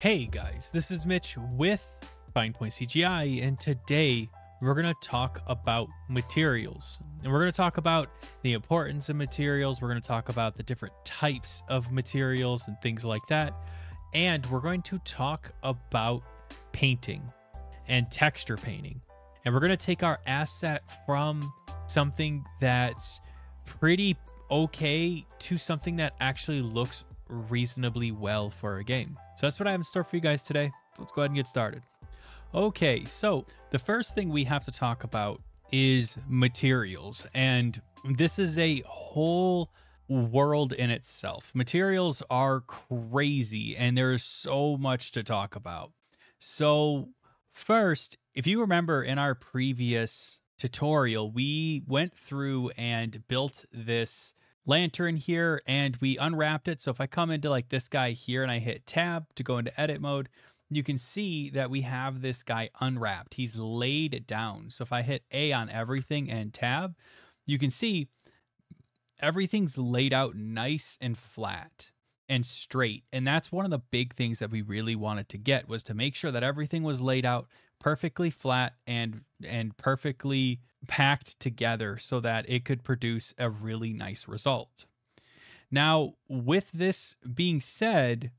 Hey guys, this is Mitch with Fine Point CGI, and today we're going to talk about materials. And we're going to talk about the importance of materials. We're going to talk about the different types of materials and things like that. And we're going to talk about painting and texture painting. And we're going to take our asset from something that's pretty okay to something that actually looks reasonably well for a game. So that's what I have in store for you guys today. So let's go ahead and get started. Okay, so the first thing we have to talk about is materials. And this is a whole world in itself. Materials are crazy and there's so much to talk about. So, first, if you remember in our previous tutorial, we went through and built this lantern here and we unwrapped it. So if I come into like this guy here and I hit tab to go into edit mode, you can see that we have this guy unwrapped. He's laid it down. So if I hit A on everything and tab, you can see everything's laid out nice and flat and straight. And that's one of the big things that we really wanted to get was to make sure that everything was laid out perfectly flat and and perfectly packed together so that it could produce a really nice result. Now, with this being said,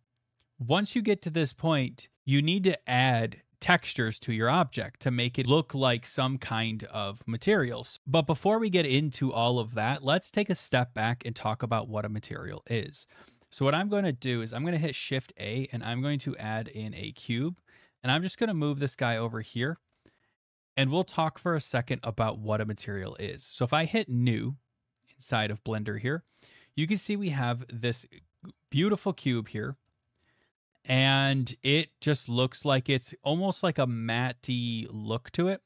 once you get to this point, you need to add textures to your object to make it look like some kind of materials. But before we get into all of that, let's take a step back and talk about what a material is. So what I'm going to do is I'm going to hit shift A and I'm going to add in a cube and I'm just going to move this guy over here and we'll talk for a second about what a material is. So if I hit new inside of Blender here, you can see we have this beautiful cube here. And it just looks like it's almost like a matty look to it.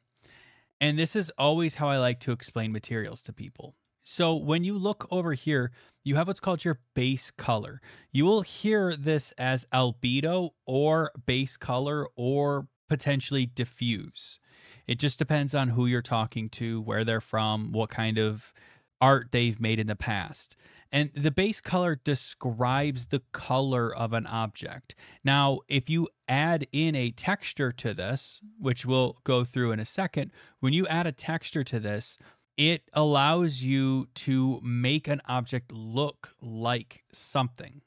And this is always how I like to explain materials to people. So when you look over here, you have what's called your base color. You will hear this as albedo or base color or potentially diffuse. It just depends on who you're talking to, where they're from, what kind of art they've made in the past. And the base color describes the color of an object. Now, if you add in a texture to this, which we'll go through in a second, when you add a texture to this, it allows you to make an object look like something.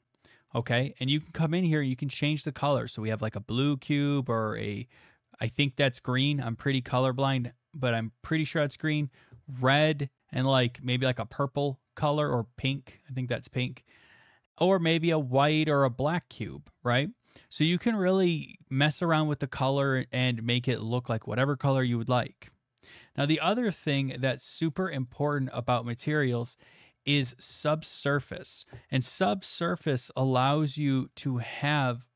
Okay. And you can come in here, you can change the color. So we have like a blue cube or a I think that's green. I'm pretty colorblind, but I'm pretty sure it's green. Red and like maybe like a purple color or pink. I think that's pink. Or maybe a white or a black cube, right? So you can really mess around with the color and make it look like whatever color you would like. Now, the other thing that's super important about materials is subsurface. And subsurface allows you to have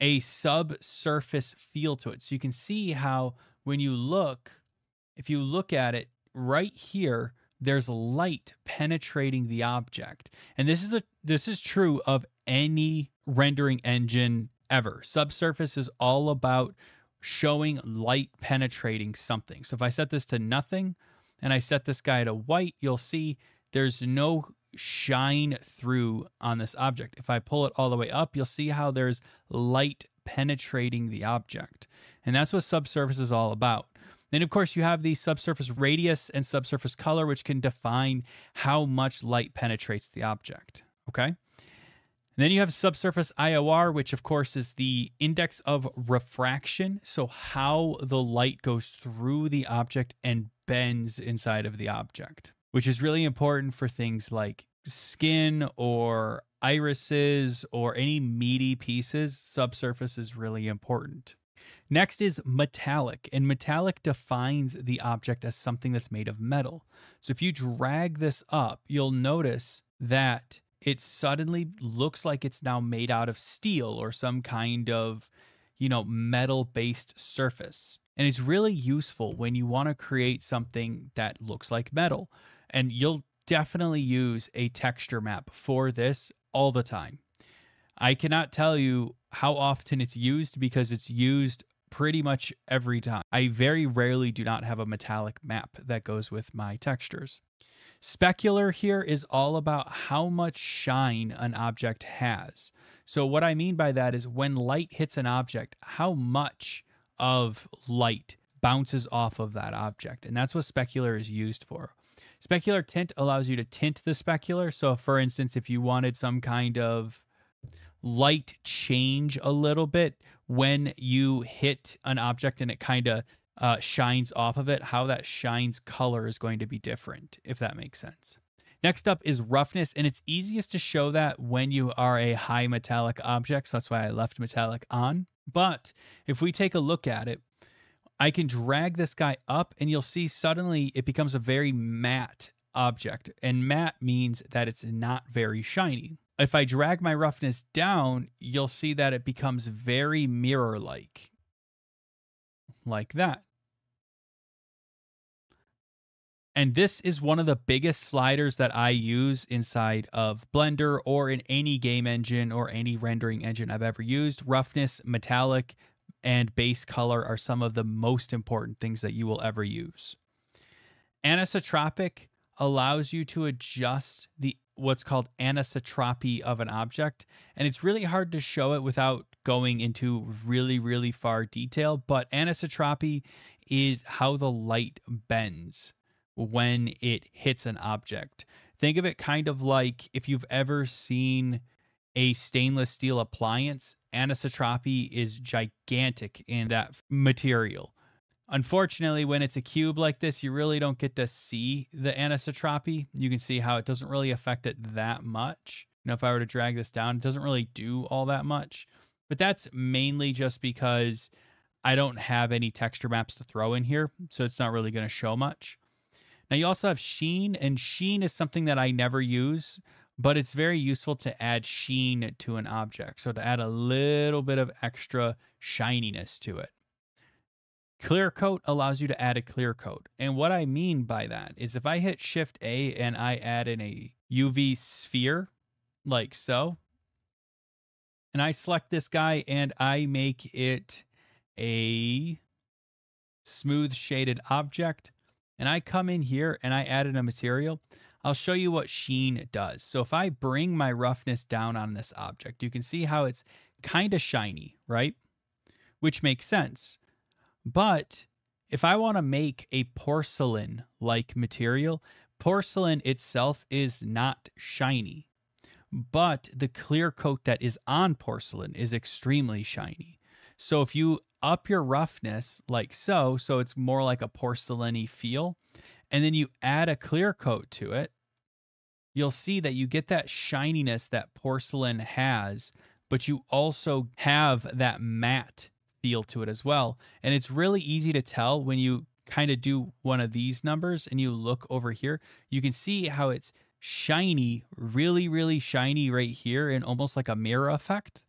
a subsurface feel to it. So you can see how when you look, if you look at it right here, there's light penetrating the object. And this is a this is true of any rendering engine ever. Subsurface is all about showing light penetrating something. So if I set this to nothing and I set this guy to white, you'll see there's no shine through on this object. If I pull it all the way up, you'll see how there's light penetrating the object. And that's what subsurface is all about. Then, of course, you have the subsurface radius and subsurface color, which can define how much light penetrates the object. Okay. And then you have subsurface IOR, which of course is the index of refraction. So, how the light goes through the object and bends inside of the object which is really important for things like skin or irises or any meaty pieces. Subsurface is really important. Next is metallic, and metallic defines the object as something that's made of metal. So if you drag this up, you'll notice that it suddenly looks like it's now made out of steel or some kind of, you know, metal based surface. And it's really useful when you want to create something that looks like metal and you'll definitely use a texture map for this all the time. I cannot tell you how often it's used because it's used pretty much every time. I very rarely do not have a metallic map that goes with my textures. Specular here is all about how much shine an object has. So, what I mean by that is when light hits an object, how much of light bounces off of that object. And that's what specular is used for. Specular tint allows you to tint the specular. So, for instance, if you wanted some kind of light change a little bit when you hit an object and it kind of uh, shines off of it, how that shines color is going to be different, if that makes sense. Next up is roughness, and it's easiest to show that when you are a high metallic object. So that's why I left metallic on. But if we take a look at it, I can drag this guy up and you'll see suddenly it becomes a very matte object. And matte means that it's not very shiny. If I drag my roughness down, you'll see that it becomes very mirror like, like that. And this is one of the biggest sliders that I use inside of Blender or in any game engine or any rendering engine I've ever used. Roughness, metallic, and base color are some of the most important things that you will ever use. Anisotropic allows you to adjust the what's called anisotropy of an object and it's really hard to show it without going into really really far detail but anisotropy is how the light bends when it hits an object. Think of it kind of like if you've ever seen a stainless steel appliance, anisotropy is gigantic in that material. Unfortunately, when it's a cube like this, you really don't get to see the anisotropy. You can see how it doesn't really affect it that much. You know, if I were to drag this down, it doesn't really do all that much. But that's mainly just because I don't have any texture maps to throw in here, so it's not really going to show much. Now you also have sheen, and sheen is something that I never use, but it's very useful to add sheen to an object. So to add a little bit of extra shininess to it. Clear coat allows you to add a clear coat. And what I mean by that is if I hit shift A and I add in a UV sphere like so, and I select this guy and I make it a smooth shaded object, and I come in here and I added a material, I'll show you what sheen does. So if I bring my roughness down on this object, you can see how it's kind of shiny, right? Which makes sense. But if I want to make a porcelain like material, porcelain itself is not shiny. But the clear coat that is on porcelain is extremely shiny. So if you up your roughness like so, so it's more like a porcelainy feel, and then you add a clear coat to it, you'll see that you get that shininess that porcelain has, but you also have that matte feel to it as well. And it's really easy to tell when you kind of do one of these numbers and you look over here, you can see how it's shiny, really, really shiny right here and almost like a mirror effect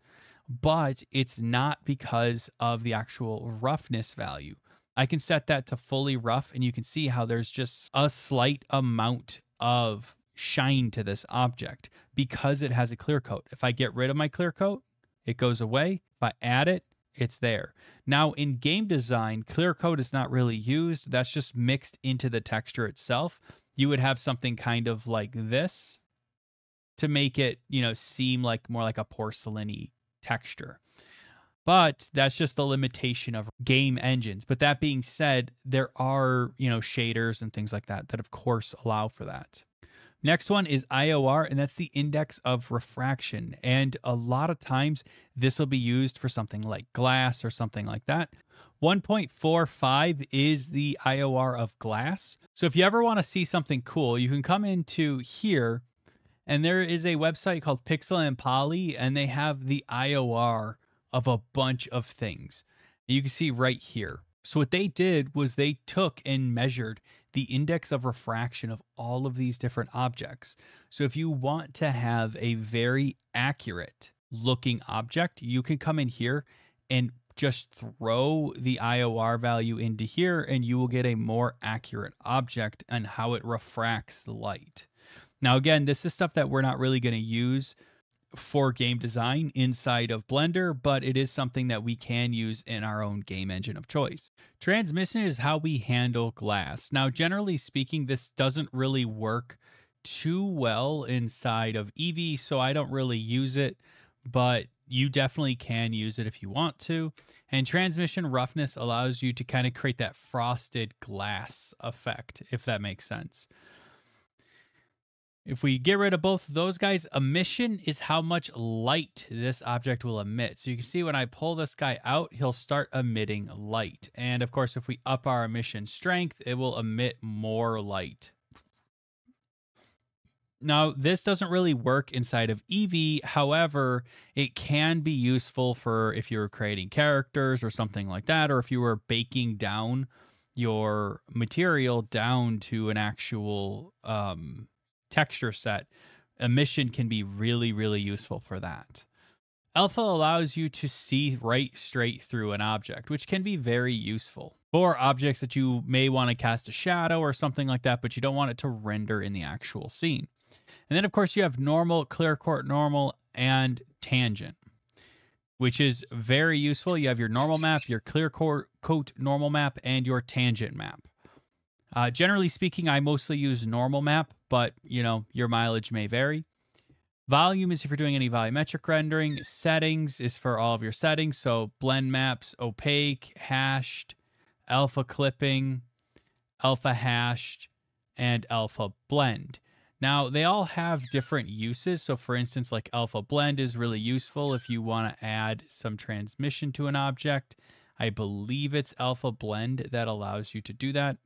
but it's not because of the actual roughness value. I can set that to fully rough and you can see how there's just a slight amount of shine to this object because it has a clear coat. If I get rid of my clear coat, it goes away. If I add it, it's there. Now in game design, clear coat is not really used. That's just mixed into the texture itself. You would have something kind of like this to make it, you know, seem like more like a porcelainy texture. But that's just the limitation of game engines. But that being said, there are, you know, shaders and things like that that of course allow for that. Next one is IOR, and that's the index of refraction. And a lot of times this will be used for something like glass or something like that. 1.45 is the IOR of glass. So if you ever want to see something cool, you can come into here and there is a website called Pixel and Poly, and they have the IOR of a bunch of things. You can see right here. So, what they did was they took and measured the index of refraction of all of these different objects. So, if you want to have a very accurate looking object, you can come in here and just throw the IOR value into here, and you will get a more accurate object and how it refracts the light. Now, again, this is stuff that we're not really going to use for game design inside of Blender, but it is something that we can use in our own game engine of choice. Transmission is how we handle glass. Now, generally speaking, this doesn't really work too well inside of Eevee, so I don't really use it, but you definitely can use it if you want to. And transmission roughness allows you to kind of create that frosted glass effect, if that makes sense. If we get rid of both of those guys, emission is how much light this object will emit. So you can see when I pull this guy out, he'll start emitting light. And of course, if we up our emission strength, it will emit more light. Now, this doesn't really work inside of Eevee. However, it can be useful for if you're creating characters or something like that, or if you were baking down your material down to an actual um, texture set, emission can be really, really useful for that. Alpha allows you to see right straight through an object, which can be very useful for objects that you may want to cast a shadow or something like that, but you don't want it to render in the actual scene. And then, of course, you have normal, clear coat normal, and tangent, which is very useful. You have your normal map, your clear coat normal map, and your tangent map. Uh, generally speaking, I mostly use normal map, but you know your mileage may vary. Volume is if you're doing any volumetric rendering. Settings is for all of your settings, so blend maps, opaque, hashed, alpha clipping, alpha hashed, and alpha blend. Now, they all have different uses. So, for instance, like alpha blend is really useful if you want to add some transmission to an object. I believe it's alpha blend that allows you to do that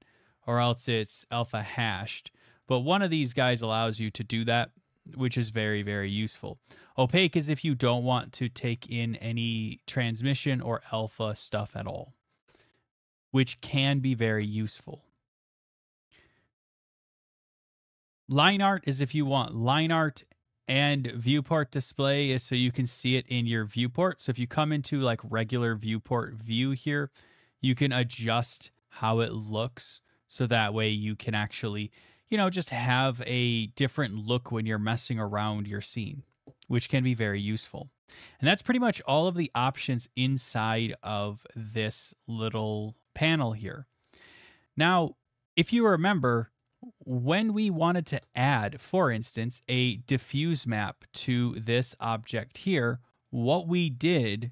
or else it's alpha hashed. But one of these guys allows you to do that, which is very, very useful. Opaque is if you don't want to take in any transmission or alpha stuff at all, which can be very useful. Line art is if you want line art and viewport display is so you can see it in your viewport. So if you come into like regular viewport view here, you can adjust how it looks so that way you can actually, you know, just have a different look when you're messing around your scene, which can be very useful. And that's pretty much all of the options inside of this little panel here. Now, if you remember, when we wanted to add, for instance, a diffuse map to this object here, what we did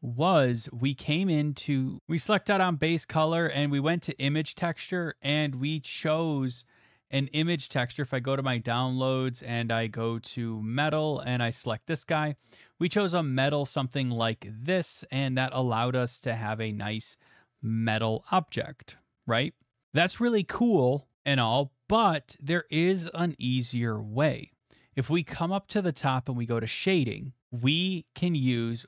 was we came into we select selected on base color and we went to image texture and we chose an image texture. If i go to my downloads and i go to metal and i select this guy we chose a metal something like this and that allowed us to have a nice metal object right? That's really cool and all but there is an easier way. If we come up to the top and we go to shading we can use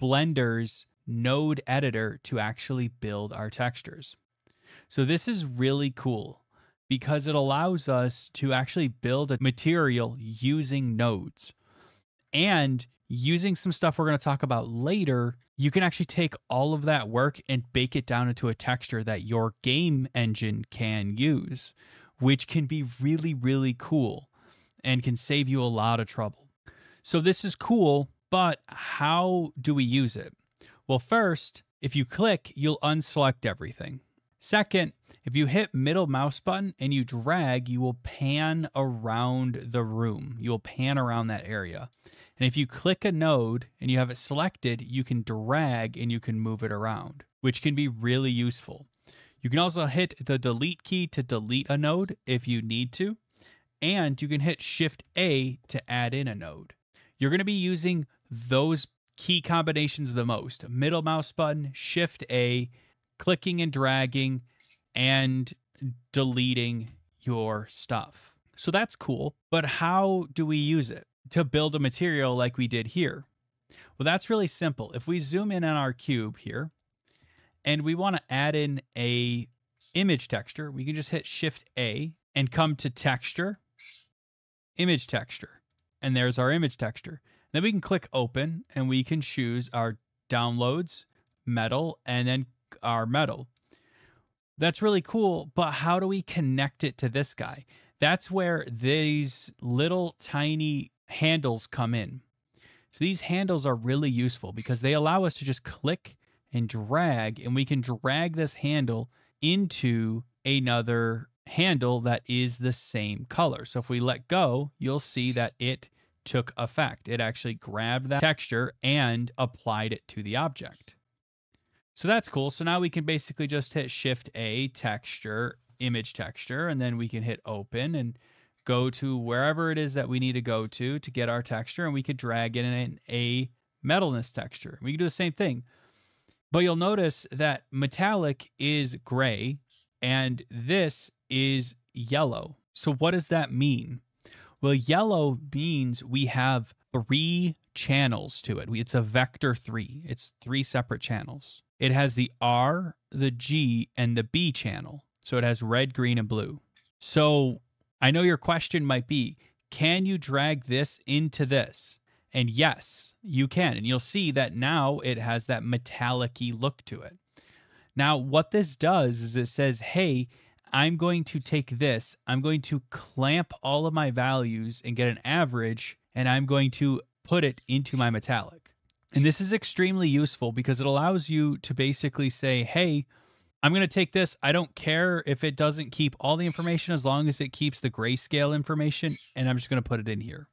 Blender's node editor to actually build our textures. So this is really cool because it allows us to actually build a material using nodes. And using some stuff we're going to talk about later, you can actually take all of that work and bake it down into a texture that your game engine can use, which can be really, really cool and can save you a lot of trouble. So, this is cool but how do we use it? Well, first, if you click, you'll unselect everything. Second, if you hit middle mouse button and you drag, you will pan around the room. You will pan around that area. And if you click a node and you have it selected, you can drag and you can move it around, which can be really useful. You can also hit the delete key to delete a node if you need to, and you can hit Shift A to add in a node. You're going to be using those key combinations the most middle mouse button, shift A, clicking and dragging, and deleting your stuff. So that's cool. But how do we use it to build a material like we did here? Well, that's really simple. If we zoom in on our cube here and we want to add in a image texture, we can just hit shift A and come to texture, image texture. And there's our image texture. Then we can click open and we can choose our downloads, metal, and then our metal. That's really cool, but how do we connect it to this guy? That's where these little tiny handles come in. So these handles are really useful because they allow us to just click and drag, and we can drag this handle into another handle that is the same color. So if we let go, you'll see that it took effect. It actually grabbed that texture and applied it to the object. So that's cool. So now we can basically just hit Shift A texture, image texture, and then we can hit open and go to wherever it is that we need to go to to get our texture, and we could drag in a metalness texture. We can do the same thing. But you'll notice that metallic is gray and this is yellow. So what does that mean? Well, yellow means we have three channels to it. It's a vector three. It's three separate channels. It has the R, the G, and the B channel. So it has red, green, and blue. So I know your question might be, can you drag this into this? And yes, you can. And you'll see that now it has that metallic look to it. Now, what this does is it says, hey, I'm going to take this, I'm going to clamp all of my values and get an average, and I'm going to put it into my metallic. And this is extremely useful because it allows you to basically say, hey, I'm going to take this. I don't care if it doesn't keep all the information as long as it keeps the grayscale information, and I'm just going to put it in here.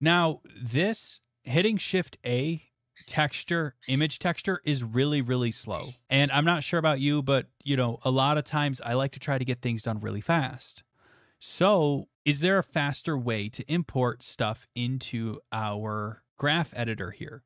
Now, this hitting Shift A texture, image texture is really, really slow. And I'm not sure about you, but you know, a lot of times I like to try to get things done really fast. So, is there a faster way to import stuff into our graph editor here?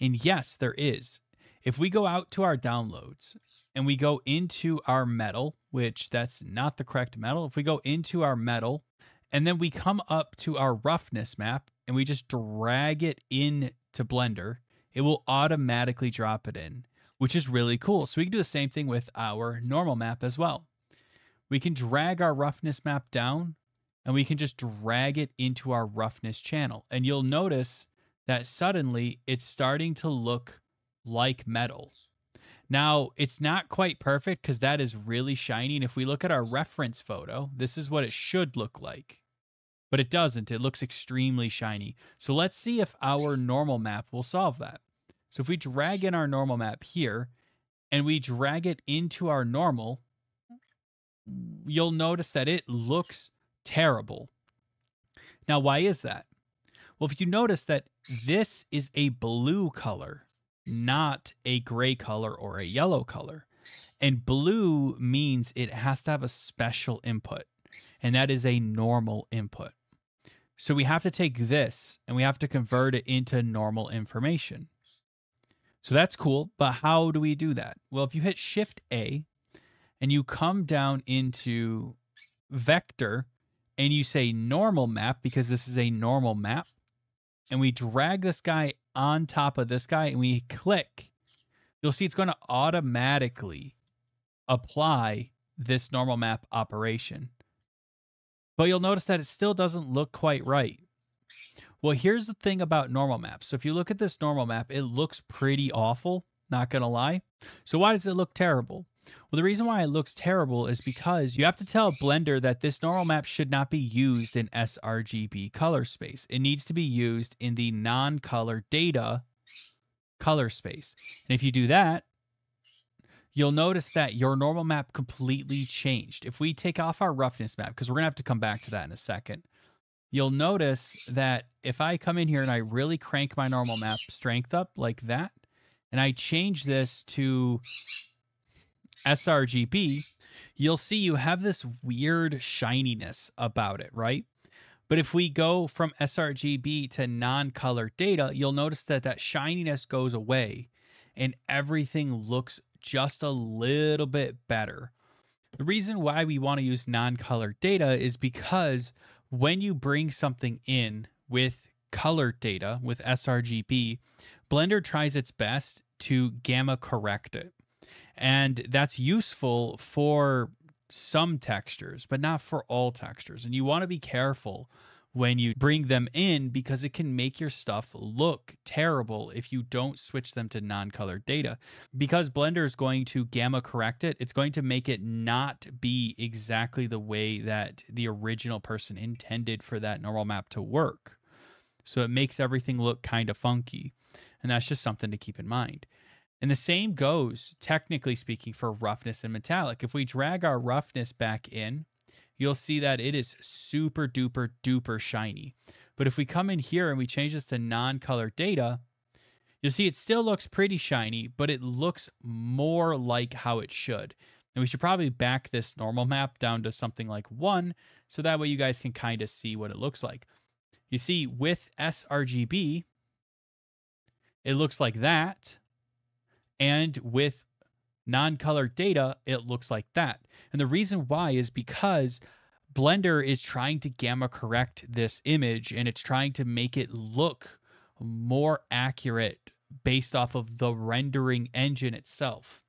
And yes, there is. If we go out to our downloads and we go into our metal, which that's not the correct metal, if we go into our metal and then we come up to our roughness map and we just drag it in to Blender, it will automatically drop it in, which is really cool. So we can do the same thing with our normal map as well. We can drag our roughness map down and we can just drag it into our roughness channel. And you'll notice that suddenly it's starting to look like metal. Now, it's not quite perfect because that is really shiny. And if we look at our reference photo, this is what it should look like but it doesn't. It looks extremely shiny. So let's see if our normal map will solve that. So if we drag in our normal map here and we drag it into our normal, you'll notice that it looks terrible. Now, why is that? Well, if you notice that this is a blue color, not a gray color or a yellow color. And blue means it has to have a special input, and that is a normal input. So we have to take this and we have to convert it into normal information. So that's cool, but how do we do that? Well, if you hit Shift A and you come down into vector and you say normal map because this is a normal map and we drag this guy on top of this guy and we click, you'll see it's going to automatically apply this normal map operation. But you'll notice that it still doesn't look quite right. Well, here's the thing about normal maps. So if you look at this normal map, it looks pretty awful, not going to lie. So why does it look terrible? Well, the reason why it looks terrible is because you have to tell Blender that this normal map should not be used in sRGB color space. It needs to be used in the non-color data color space. And if you do that, you'll notice that your normal map completely changed. If we take off our roughness map, because we're going to have to come back to that in a second, you'll notice that if I come in here and I really crank my normal map strength up like that, and I change this to sRGB, you'll see you have this weird shininess about it, right? But if we go from sRGB to non-color data, you'll notice that that shininess goes away and everything looks just a little bit better. The reason why we want to use non color data is because when you bring something in with color data, with sRGB, Blender tries its best to gamma correct it. And that's useful for some textures, but not for all textures. And you want to be careful when you bring them in because it can make your stuff look terrible if you don't switch them to non-colored data. Because Blender is going to gamma correct it, it's going to make it not be exactly the way that the original person intended for that normal map to work. So it makes everything look kind of funky. And that's just something to keep in mind. And the same goes, technically speaking, for roughness and metallic. If we drag our roughness back in, you'll see that it is super duper duper shiny. But if we come in here and we change this to non-color data, you'll see it still looks pretty shiny, but it looks more like how it should. And we should probably back this normal map down to something like one, so that way you guys can kind of see what it looks like. You see, with sRGB, it looks like that. And with non-color data, it looks like that. And the reason why is because Blender is trying to gamma correct this image and it's trying to make it look more accurate based off of the rendering engine itself.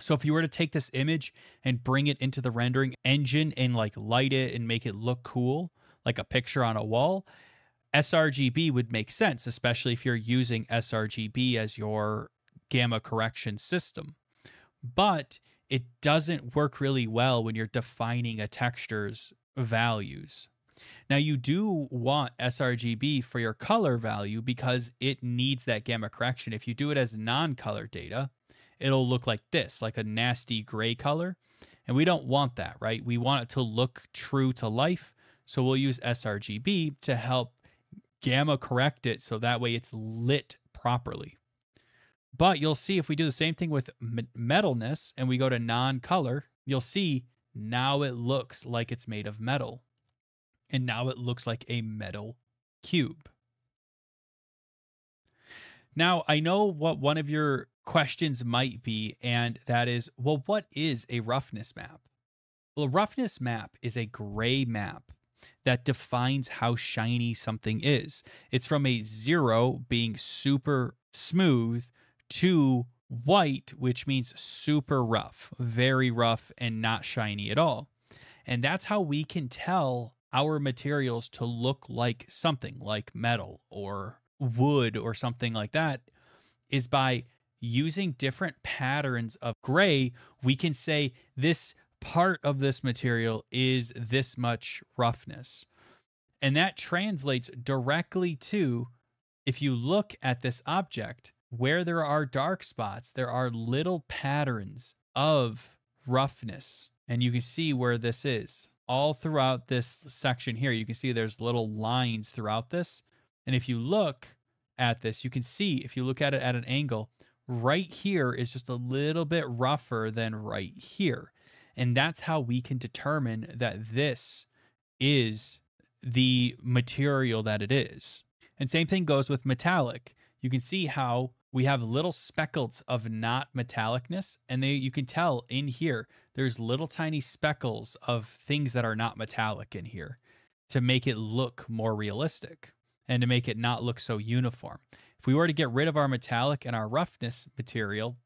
So if you were to take this image and bring it into the rendering engine and like light it and make it look cool, like a picture on a wall, sRGB would make sense, especially if you're using sRGB as your gamma correction system. But it doesn't work really well when you're defining a texture's values. Now, you do want sRGB for your color value because it needs that gamma correction. If you do it as non color data, it'll look like this, like a nasty gray color. And we don't want that, right? We want it to look true to life. So we'll use sRGB to help gamma correct it so that way it's lit properly. But you'll see if we do the same thing with metalness and we go to non-color, you'll see now it looks like it's made of metal. And now it looks like a metal cube. Now, I know what one of your questions might be, and that is well, what is a roughness map? Well, a roughness map is a gray map that defines how shiny something is. It's from a zero being super smooth to white, which means super rough, very rough, and not shiny at all. And that's how we can tell our materials to look like something like metal or wood or something like that is by using different patterns of gray. We can say this part of this material is this much roughness. And that translates directly to if you look at this object, where there are dark spots, there are little patterns of roughness. And you can see where this is. All throughout this section here, you can see there's little lines throughout this. And if you look at this, you can see if you look at it at an angle, right here is just a little bit rougher than right here. And that's how we can determine that this is the material that it is. And same thing goes with metallic. You can see how we have little speckles of not metallicness and they you can tell in here there's little tiny speckles of things that are not metallic in here to make it look more realistic and to make it not look so uniform. If we were to get rid of our metallic and our roughness material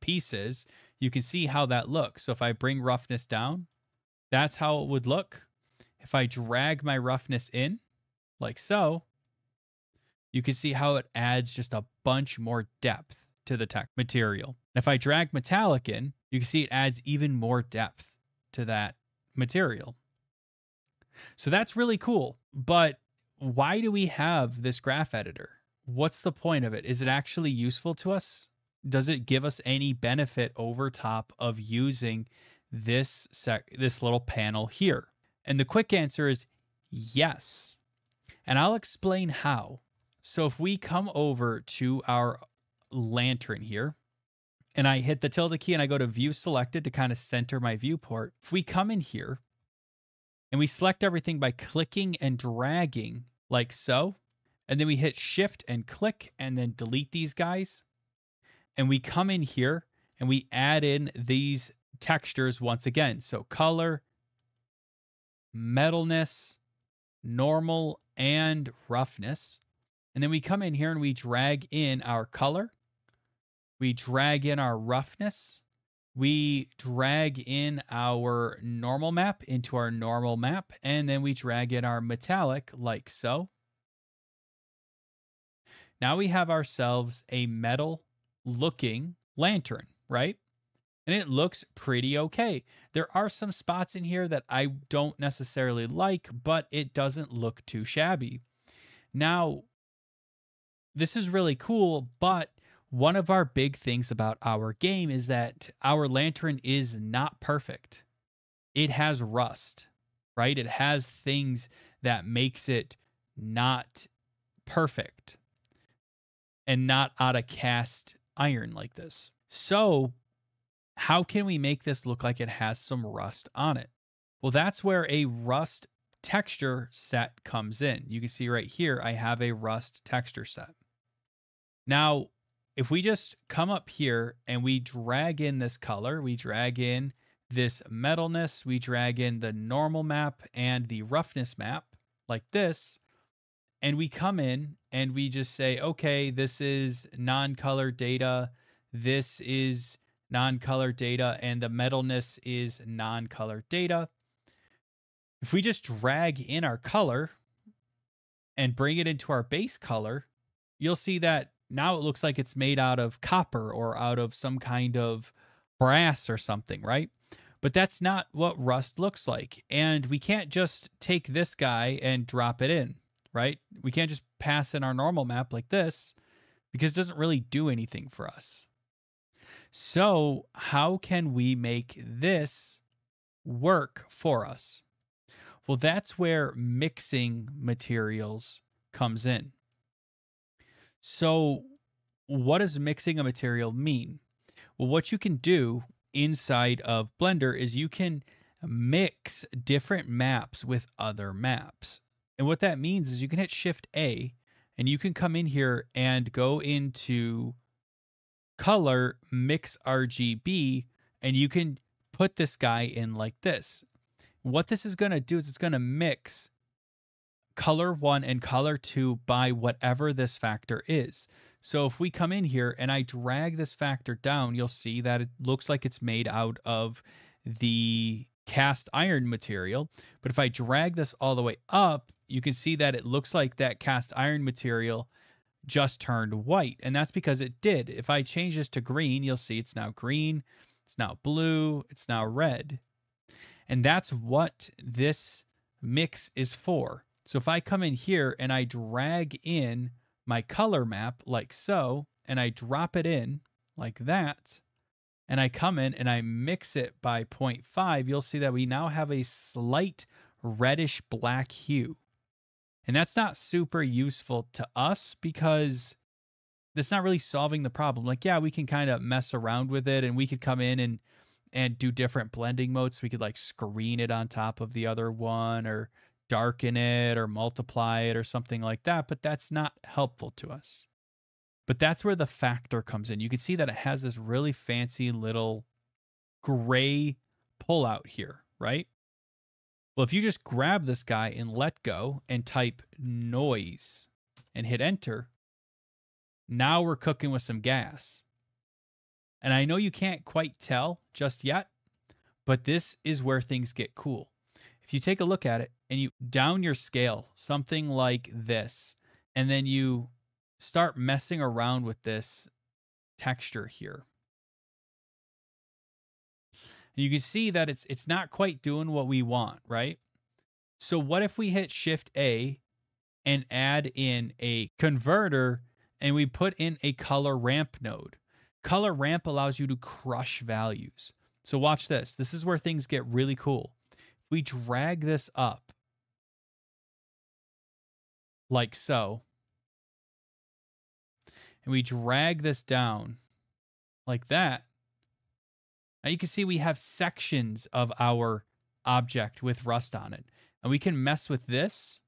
pieces, you can see how that looks. So if I bring roughness down, that's how it would look. If I drag my roughness in, like so, you can see how it adds just a bunch more depth to the tech material. And if I drag metallic in, you can see it adds even more depth to that material. So that's really cool. But why do we have this graph editor? What's the point of it? Is it actually useful to us? does it give us any benefit over top of using this sec this little panel here? And the quick answer is yes. And I'll explain how. So if we come over to our lantern here, and I hit the tilde key and I go to view selected to kind of center my viewport. If we come in here and we select everything by clicking and dragging like so, and then we hit shift and click and then delete these guys, and we come in here and we add in these textures once again. So color, metalness, normal, and roughness. And then we come in here and we drag in our color. We drag in our roughness. We drag in our normal map into our normal map. And then we drag in our metallic like so. Now we have ourselves a metal looking lantern, right? And it looks pretty okay. There are some spots in here that I don't necessarily like, but it doesn't look too shabby. Now, this is really cool, but one of our big things about our game is that our lantern is not perfect. It has rust, right? It has things that makes it not perfect and not out of cast iron like this. So, how can we make this look like it has some rust on it? Well, that's where a rust texture set comes in. You can see right here, I have a rust texture set. Now, if we just come up here and we drag in this color, we drag in this metalness, we drag in the normal map and the roughness map like this, and we come in and we just say, okay, this is non-color data, this is non-color data, and the metalness is non-color data. If we just drag in our color and bring it into our base color, you'll see that now it looks like it's made out of copper or out of some kind of brass or something, right? But that's not what rust looks like. And we can't just take this guy and drop it in, right? We can't just pass in our normal map like this because it doesn't really do anything for us. So, how can we make this work for us? Well, that's where mixing materials comes in. So, what does mixing a material mean? Well, what you can do inside of Blender is you can mix different maps with other maps. And what that means is you can hit Shift A and you can come in here and go into color mix RGB and you can put this guy in like this. What this is going to do is it's going to mix color one and color two by whatever this factor is. So if we come in here and I drag this factor down, you'll see that it looks like it's made out of the cast iron material. But if I drag this all the way up, you can see that it looks like that cast iron material just turned white. And that's because it did. If I change this to green, you'll see it's now green, it's now blue, it's now red. And that's what this mix is for. So if I come in here and I drag in my color map like so, and I drop it in like that, and I come in and I mix it by 0.5, you'll see that we now have a slight reddish black hue. And that's not super useful to us because that's not really solving the problem. Like, yeah, we can kind of mess around with it and we could come in and and do different blending modes. We could like screen it on top of the other one or darken it or multiply it or something like that, but that's not helpful to us. But that's where the factor comes in. You can see that it has this really fancy little gray pullout here, right? Well, if you just grab this guy and let go and type noise and hit enter, now we're cooking with some gas. And I know you can't quite tell just yet, but this is where things get cool. If you take a look at it and you down your scale, something like this, and then you start messing around with this texture here. And you can see that it's it's not quite doing what we want, right? So what if we hit shift A and add in a converter and we put in a color ramp node? Color ramp allows you to crush values. So watch this. This is where things get really cool. If we drag this up like so, and we drag this down like that, now you can see we have sections of our object with rust on it. And we can mess with this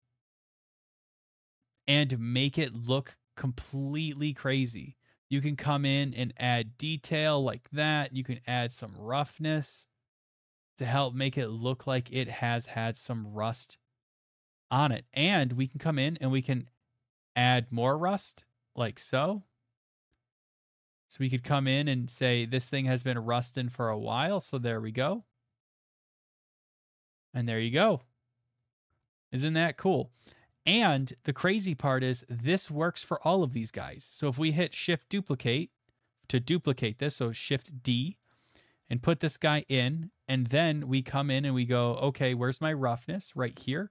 and make it look completely crazy. You can come in and add detail like that. You can add some roughness to help make it look like it has had some rust on it. And we can come in and we can add more rust like so. So we could come in and say this thing has been rusting for a while. So there we go. And there you go. Isn't that cool? And the crazy part is this works for all of these guys. So if we hit shift duplicate to duplicate this, so shift D and put this guy in, and then we come in and we go, okay, where's my roughness? Right here.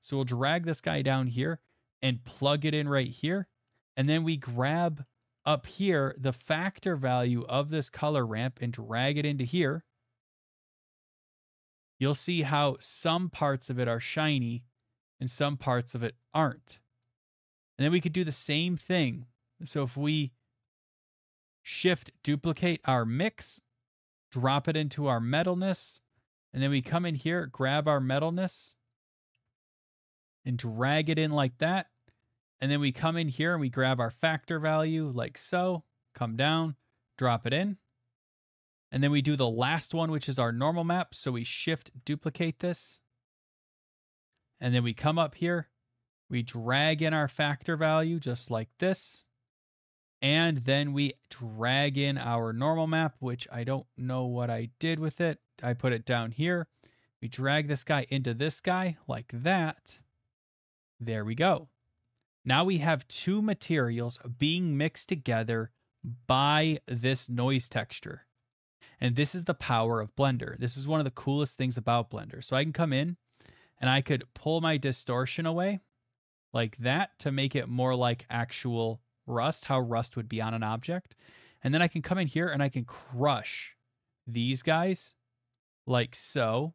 So we'll drag this guy down here and plug it in right here. And then we grab up here the factor value of this color ramp and drag it into here, you'll see how some parts of it are shiny and some parts of it aren't. And then we could do the same thing. So if we shift duplicate our mix, drop it into our metalness, and then we come in here, grab our metalness and drag it in like that. And then we come in here and we grab our factor value like so, come down, drop it in. And then we do the last one, which is our normal map. So we shift duplicate this. And then we come up here, we drag in our factor value just like this. And then we drag in our normal map, which I don't know what I did with it. I put it down here. We drag this guy into this guy like that. There we go. Now we have two materials being mixed together by this noise texture. And this is the power of Blender. This is one of the coolest things about Blender. So I can come in and I could pull my distortion away like that to make it more like actual rust, how rust would be on an object. And then I can come in here and I can crush these guys like so.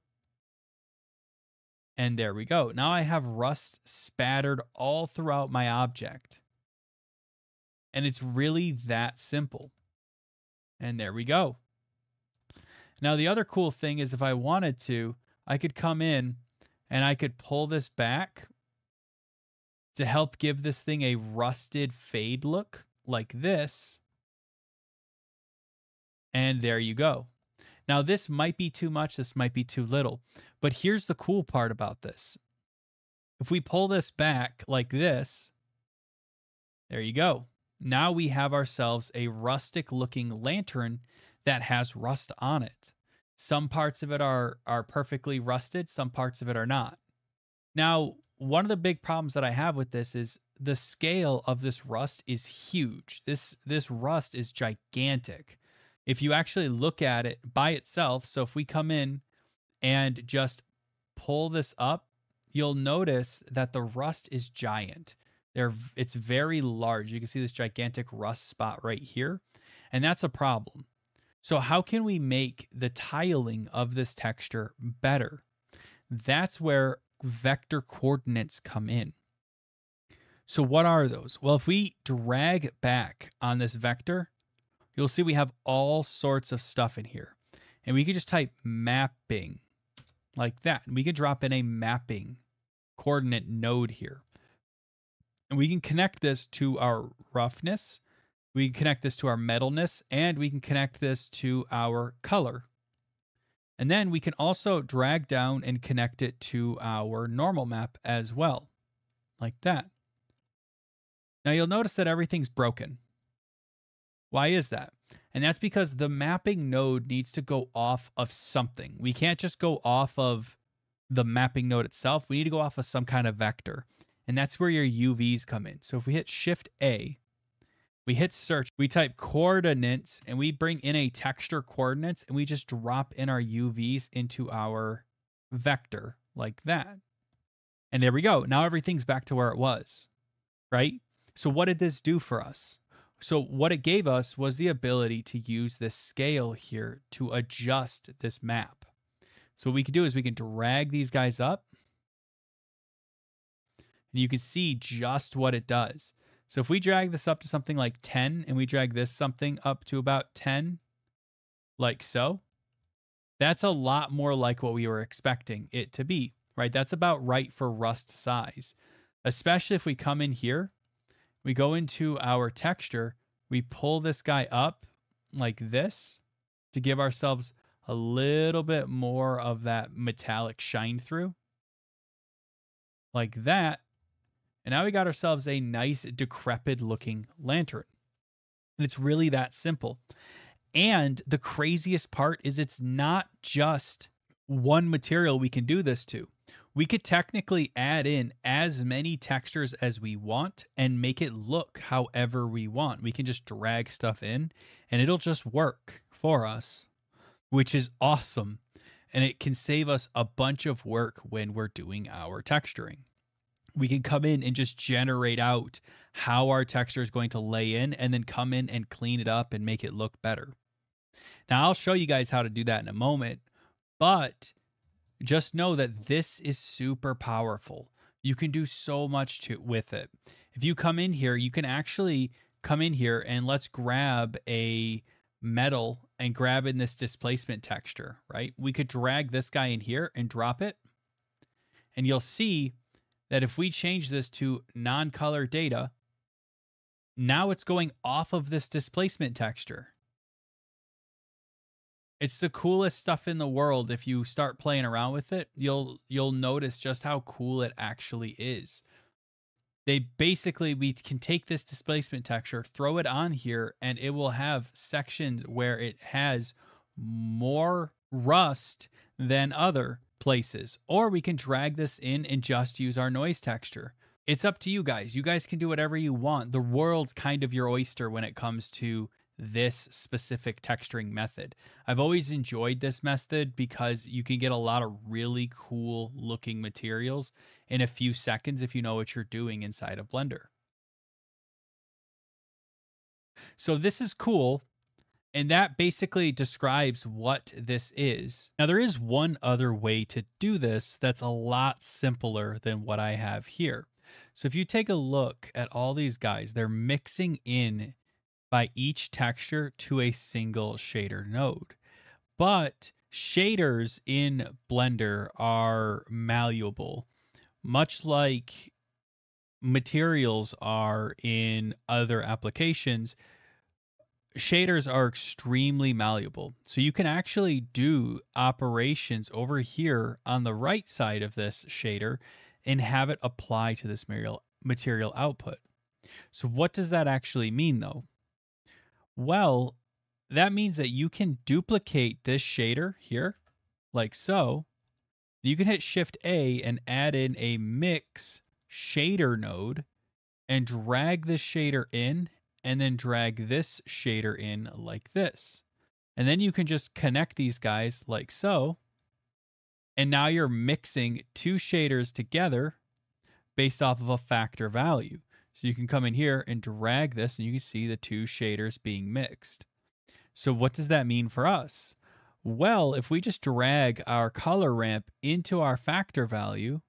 And there we go. Now I have rust spattered all throughout my object. And it's really that simple. And there we go. Now, the other cool thing is if I wanted to, I could come in and I could pull this back to help give this thing a rusted fade look like this. And there you go. Now, this might be too much, this might be too little, but here's the cool part about this. If we pull this back like this, there you go. Now we have ourselves a rustic looking lantern that has rust on it. Some parts of it are are perfectly rusted, some parts of it are not. Now, one of the big problems that I have with this is the scale of this rust is huge. This this rust is gigantic. If you actually look at it by itself, so if we come in and just pull this up, you'll notice that the rust is giant. There it's very large. You can see this gigantic rust spot right here, and that's a problem. So how can we make the tiling of this texture better? That's where vector coordinates come in. So what are those? Well, if we drag back on this vector, you'll see we have all sorts of stuff in here. And we can just type mapping like that. And we can drop in a mapping coordinate node here. And we can connect this to our roughness. We can connect this to our metalness and we can connect this to our color. And then we can also drag down and connect it to our normal map as well, like that. Now you'll notice that everything's broken. Why is that? And that's because the mapping node needs to go off of something. We can't just go off of the mapping node itself. We need to go off of some kind of vector. And that's where your UVs come in. So if we hit Shift A, we hit search, we type coordinates, and we bring in a texture coordinates, and we just drop in our UVs into our vector like that. And there we go. Now everything's back to where it was, right? So what did this do for us? So what it gave us was the ability to use this scale here to adjust this map. So what we can do is we can drag these guys up and you can see just what it does. So if we drag this up to something like 10 and we drag this something up to about 10, like so, that's a lot more like what we were expecting it to be, right? That's about right for Rust size, especially if we come in here, we go into our texture, we pull this guy up like this to give ourselves a little bit more of that metallic shine through. Like that. And now we got ourselves a nice, decrepit looking lantern. And it's really that simple. And the craziest part is it's not just one material we can do this to. We could technically add in as many textures as we want and make it look however we want. We can just drag stuff in and it'll just work for us, which is awesome. And it can save us a bunch of work when we're doing our texturing. We can come in and just generate out how our texture is going to lay in and then come in and clean it up and make it look better. Now, I'll show you guys how to do that in a moment, but just know that this is super powerful. You can do so much to, with it. If you come in here, you can actually come in here and let's grab a metal and grab in this displacement texture, right? We could drag this guy in here and drop it. And you'll see that if we change this to non-color data, now it's going off of this displacement texture. It's the coolest stuff in the world. If you start playing around with it, you'll you'll notice just how cool it actually is. They basically we can take this displacement texture, throw it on here, and it will have sections where it has more rust than other places. Or we can drag this in and just use our noise texture. It's up to you guys. You guys can do whatever you want. The world's kind of your oyster when it comes to this specific texturing method. I've always enjoyed this method because you can get a lot of really cool looking materials in a few seconds if you know what you're doing inside of Blender. So this is cool. And that basically describes what this is. Now, there is one other way to do this that's a lot simpler than what I have here. So if you take a look at all these guys, they're mixing in by each texture to a single shader node. But shaders in Blender are malleable, much like materials are in other applications. Shaders are extremely malleable. So you can actually do operations over here on the right side of this shader and have it apply to this material material output. So what does that actually mean though? Well, that means that you can duplicate this shader here, like so. You can hit Shift A and add in a mix shader node and drag this shader in and then drag this shader in like this. And then you can just connect these guys like so. And now you're mixing two shaders together based off of a factor value. So you can come in here and drag this and you can see the two shaders being mixed. So what does that mean for us? Well, if we just drag our color ramp into our factor value,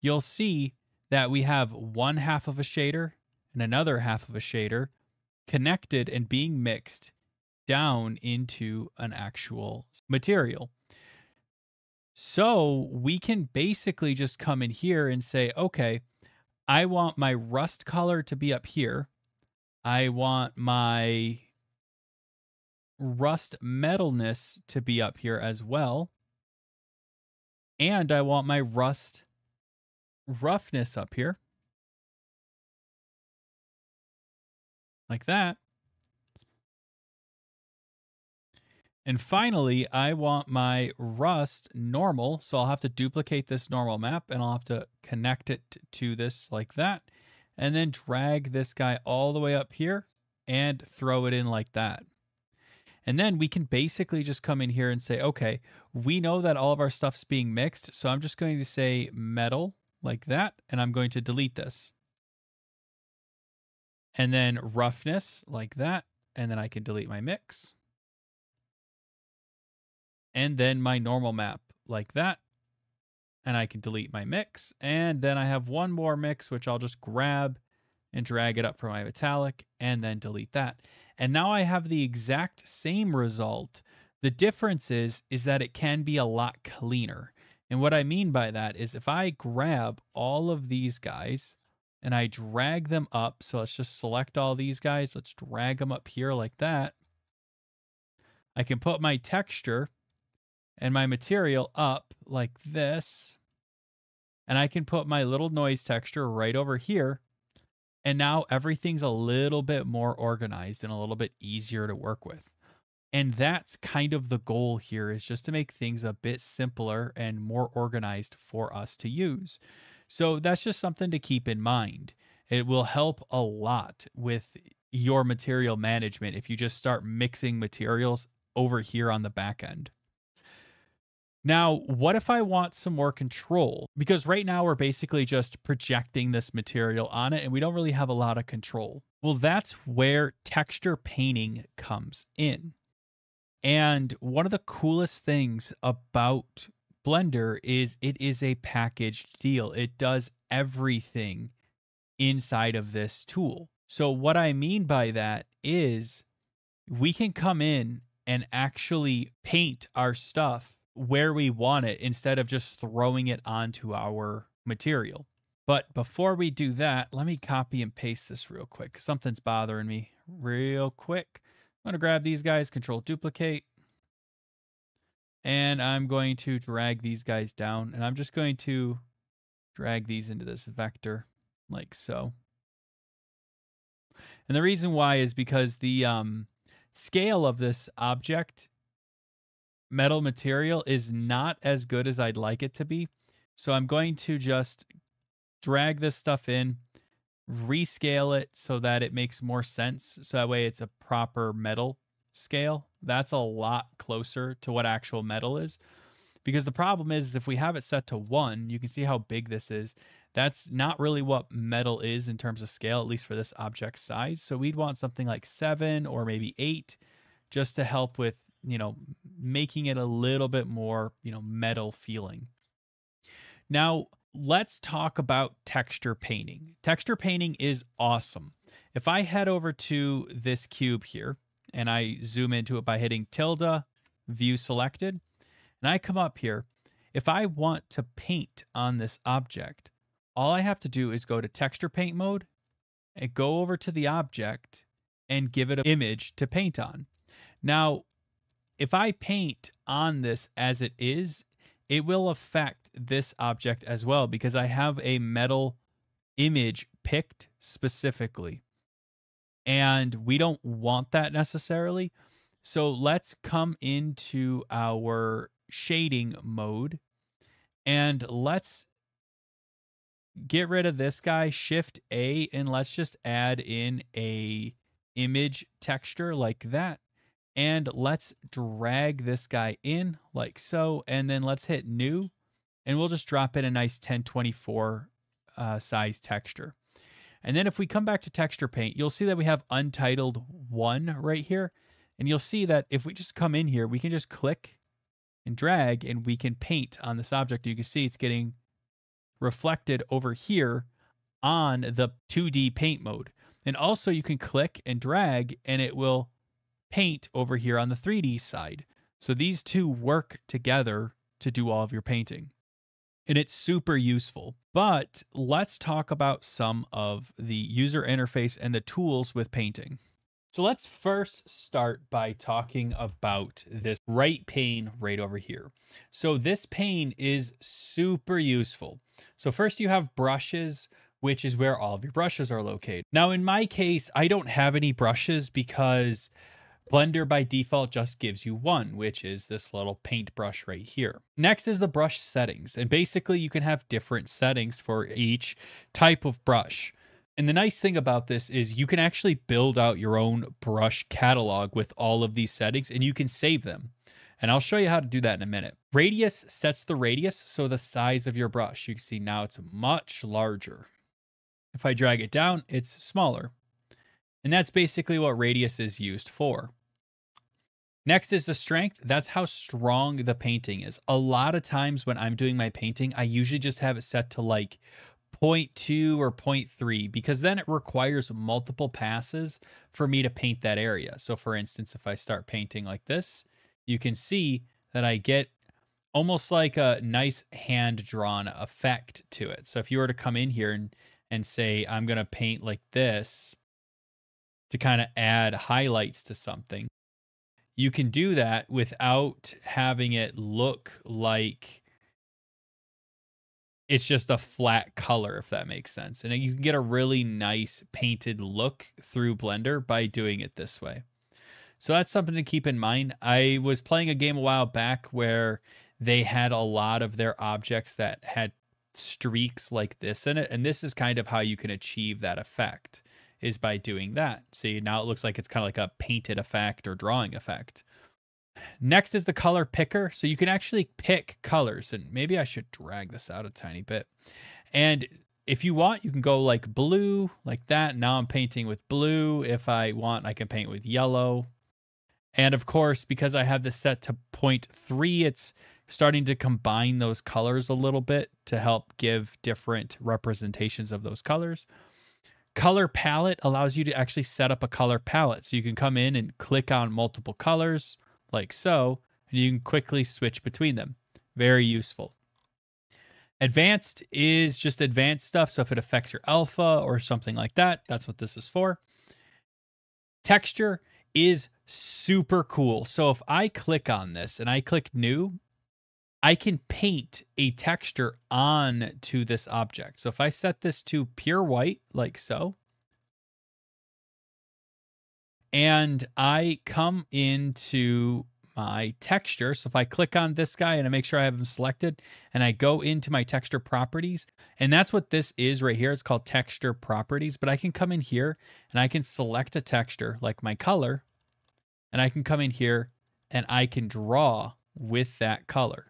you'll see that we have one half of a shader and another half of a shader connected and being mixed down into an actual material. So we can basically just come in here and say, okay, I want my rust color to be up here. I want my rust metalness to be up here as well. And I want my rust roughness up here. Like that. And finally, I want my Rust normal. So I'll have to duplicate this normal map and I'll have to connect it to this like that. And then drag this guy all the way up here and throw it in like that. And then we can basically just come in here and say, okay, we know that all of our stuff's being mixed. So I'm just going to say metal like that. And I'm going to delete this. And then roughness like that. And then I can delete my mix and then my normal map like that. And I can delete my mix. And then I have one more mix, which I'll just grab and drag it up for my metallic and then delete that. And now I have the exact same result. The difference is, is that it can be a lot cleaner. And what I mean by that is if I grab all of these guys and I drag them up, so let's just select all these guys. Let's drag them up here like that. I can put my texture and my material up like this. And I can put my little noise texture right over here. And now everything's a little bit more organized and a little bit easier to work with. And that's kind of the goal here is just to make things a bit simpler and more organized for us to use. So that's just something to keep in mind. It will help a lot with your material management if you just start mixing materials over here on the back end. Now, what if I want some more control? Because right now we're basically just projecting this material on it and we don't really have a lot of control. Well, that's where texture painting comes in. And one of the coolest things about Blender is it is a packaged deal. It does everything inside of this tool. So, what I mean by that is we can come in and actually paint our stuff where we want it instead of just throwing it onto our material. But before we do that, let me copy and paste this real quick. Something's bothering me real quick. I'm going to grab these guys, control duplicate. And I'm going to drag these guys down. And I'm just going to drag these into this vector like so. And the reason why is because the um, scale of this object metal material is not as good as I'd like it to be. So I'm going to just drag this stuff in, rescale it so that it makes more sense. So that way it's a proper metal scale. That's a lot closer to what actual metal is. Because the problem is, if we have it set to one, you can see how big this is. That's not really what metal is in terms of scale, at least for this object size. So we'd want something like seven or maybe eight just to help with you know, making it a little bit more, you know, metal feeling. Now, let's talk about texture painting. Texture painting is awesome. If I head over to this cube here and I zoom into it by hitting tilde, view selected, and I come up here, if I want to paint on this object, all I have to do is go to texture paint mode and go over to the object and give it an image to paint on. Now, if I paint on this as it is, it will affect this object as well because I have a metal image picked specifically. And we don't want that necessarily. So let's come into our shading mode and let's get rid of this guy, shift A, and let's just add in a image texture like that. And let's drag this guy in like so. And then let's hit new. And we'll just drop in a nice 1024 uh, size texture. And then if we come back to texture paint, you'll see that we have untitled one right here. And you'll see that if we just come in here, we can just click and drag and we can paint on this object. You can see it's getting reflected over here on the 2D paint mode. And also you can click and drag and it will paint over here on the 3D side. So these two work together to do all of your painting. And it's super useful. But let's talk about some of the user interface and the tools with painting. So let's first start by talking about this right pane right over here. So this pane is super useful. So first you have brushes, which is where all of your brushes are located. Now in my case, I don't have any brushes because Blender by default just gives you one, which is this little paintbrush right here. Next is the brush settings. And basically you can have different settings for each type of brush. And the nice thing about this is you can actually build out your own brush catalog with all of these settings and you can save them. And I'll show you how to do that in a minute. Radius sets the radius, so the size of your brush. You can see now it's much larger. If I drag it down, it's smaller. And that's basically what radius is used for. Next is the strength. That's how strong the painting is. A lot of times when I'm doing my painting, I usually just have it set to like 0.2 or 0.3 because then it requires multiple passes for me to paint that area. So for instance, if I start painting like this, you can see that I get almost like a nice hand drawn effect to it. So if you were to come in here and, and say, I'm going to paint like this to kind of add highlights to something, you can do that without having it look like it's just a flat color if that makes sense. And you can get a really nice painted look through blender by doing it this way. So that's something to keep in mind. I was playing a game a while back where they had a lot of their objects that had streaks like this in it and this is kind of how you can achieve that effect is by doing that. See, now it looks like it's kind of like a painted effect or drawing effect. Next is the color picker. So you can actually pick colors and maybe I should drag this out a tiny bit. And if you want, you can go like blue like that. Now I'm painting with blue. If I want, I can paint with yellow. And of course, because I have this set to 0.3, it's starting to combine those colors a little bit to help give different representations of those colors. Color palette allows you to actually set up a color palette. So you can come in and click on multiple colors like so, and you can quickly switch between them. Very useful. Advanced is just advanced stuff. So if it affects your alpha or something like that, that's what this is for. Texture is super cool. So if I click on this and I click new, I can paint a texture on to this object. So if I set this to pure white, like so, and I come into my texture. So if I click on this guy and I make sure I have him selected and I go into my texture properties, and that's what this is right here. It's called texture properties, but I can come in here and I can select a texture like my color, and I can come in here and I can draw with that color.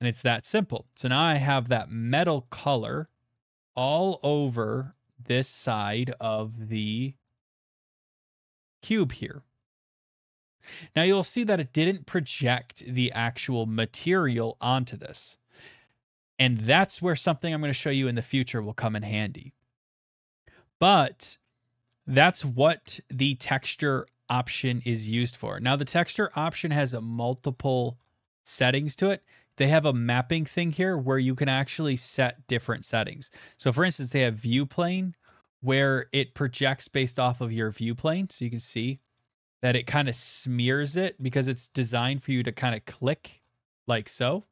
And it's that simple. So now I have that metal color all over this side of the cube here. Now you'll see that it didn't project the actual material onto this. And that's where something I'm going to show you in the future will come in handy. But that's what the texture option is used for. Now the texture option has a multiple settings to it they have a mapping thing here where you can actually set different settings. So for instance, they have view plane where it projects based off of your view plane. So you can see that it kind of smears it because it's designed for you to kind of click like so.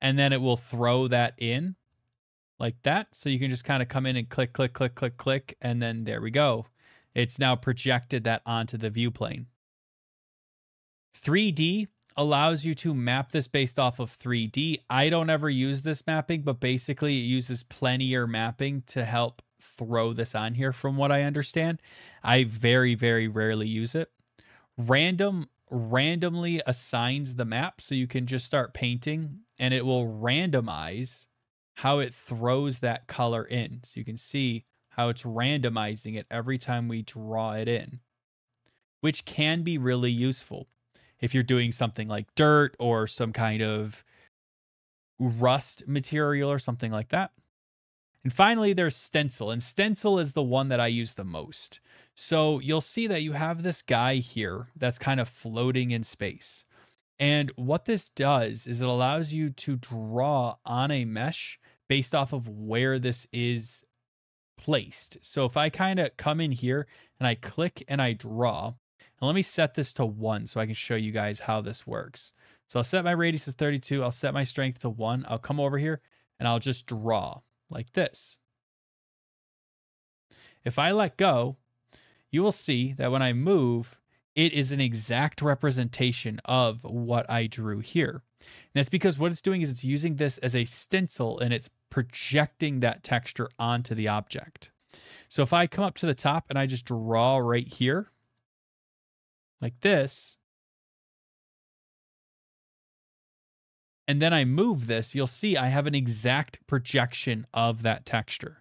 And then it will throw that in like that. So you can just kind of come in and click, click, click, click, click. And then there we go. It's now projected that onto the view plane. 3D allows you to map this based off of 3D. I don't ever use this mapping, but basically it uses planar mapping to help throw this on here from what I understand. I very very rarely use it. Random randomly assigns the map so you can just start painting and it will randomize how it throws that color in. So you can see how it's randomizing it every time we draw it in, which can be really useful if you're doing something like dirt or some kind of rust material or something like that. And finally, there's stencil, and stencil is the one that I use the most. So you'll see that you have this guy here that's kind of floating in space. And what this does is it allows you to draw on a mesh based off of where this is placed. So if I kind of come in here and I click and I draw, and let me set this to one so I can show you guys how this works. So I'll set my radius to 32. I'll set my strength to one. I'll come over here and I'll just draw like this. If I let go, you will see that when I move, it is an exact representation of what I drew here. And that's because what it's doing is it's using this as a stencil and it's projecting that texture onto the object. So if I come up to the top and I just draw right here, like this. And then I move this, you'll see I have an exact projection of that texture.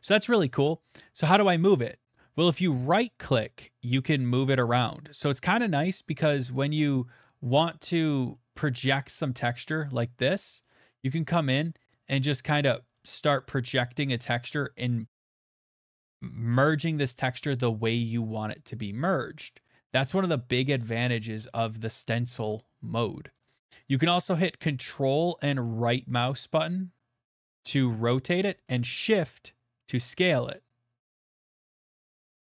So that's really cool. So how do I move it? Well, if you right click, you can move it around. So it's kind of nice because when you want to project some texture like this, you can come in and just kind of start projecting a texture and merging this texture the way you want it to be merged. That's one of the big advantages of the stencil mode. You can also hit control and right mouse button to rotate it and shift to scale it.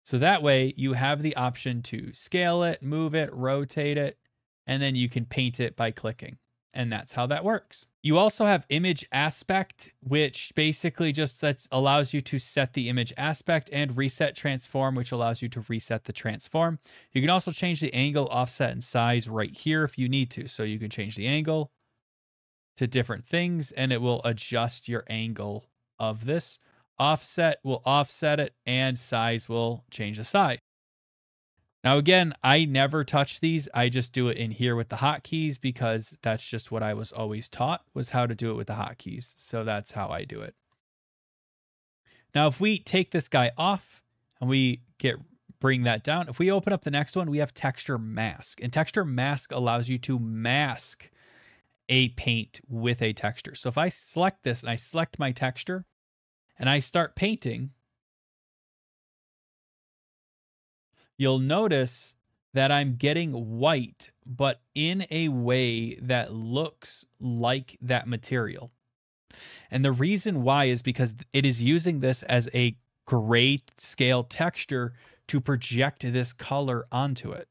So that way you have the option to scale it, move it, rotate it, and then you can paint it by clicking. And that's how that works. You also have image aspect, which basically just sets, allows you to set the image aspect and reset transform, which allows you to reset the transform. You can also change the angle, offset, and size right here if you need to. So you can change the angle to different things and it will adjust your angle of this. Offset will offset it and size will change the size. Now, again, I never touch these. I just do it in here with the hotkeys because that's just what I was always taught was how to do it with the hotkeys. So that's how I do it. Now, if we take this guy off and we get bring that down, if we open up the next one, we have texture mask. And texture mask allows you to mask a paint with a texture. So if I select this and I select my texture and I start painting, you'll notice that I'm getting white, but in a way that looks like that material. And the reason why is because it is using this as a gray scale texture to project this color onto it.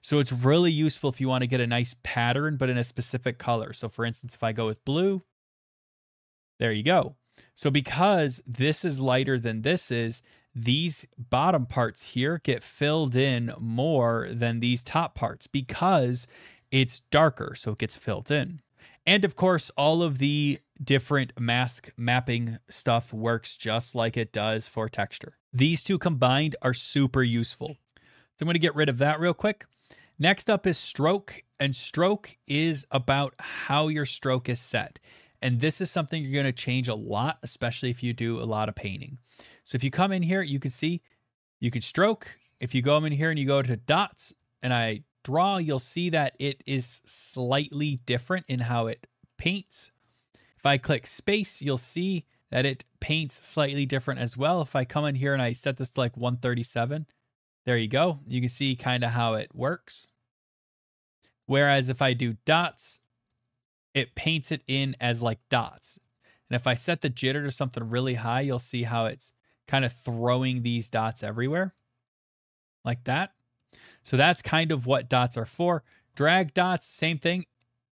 So it's really useful if you want to get a nice pattern, but in a specific color. So for instance, if I go with blue, there you go. So because this is lighter than this is, these bottom parts here get filled in more than these top parts because it's darker, so it gets filled in. And of course, all of the different mask mapping stuff works just like it does for texture. These two combined are super useful. So I'm going to get rid of that real quick. Next up is stroke, and stroke is about how your stroke is set. And this is something you're going to change a lot, especially if you do a lot of painting. So if you come in here, you can see you can stroke. If you go in here and you go to dots and I draw, you'll see that it is slightly different in how it paints. If I click space, you'll see that it paints slightly different as well. If I come in here and I set this to like 137, there you go. You can see kind of how it works. Whereas if I do dots, it paints it in as like dots. And if I set the jitter to something really high, you'll see how it's kind of throwing these dots everywhere like that. So that's kind of what dots are for. Drag dots, same thing.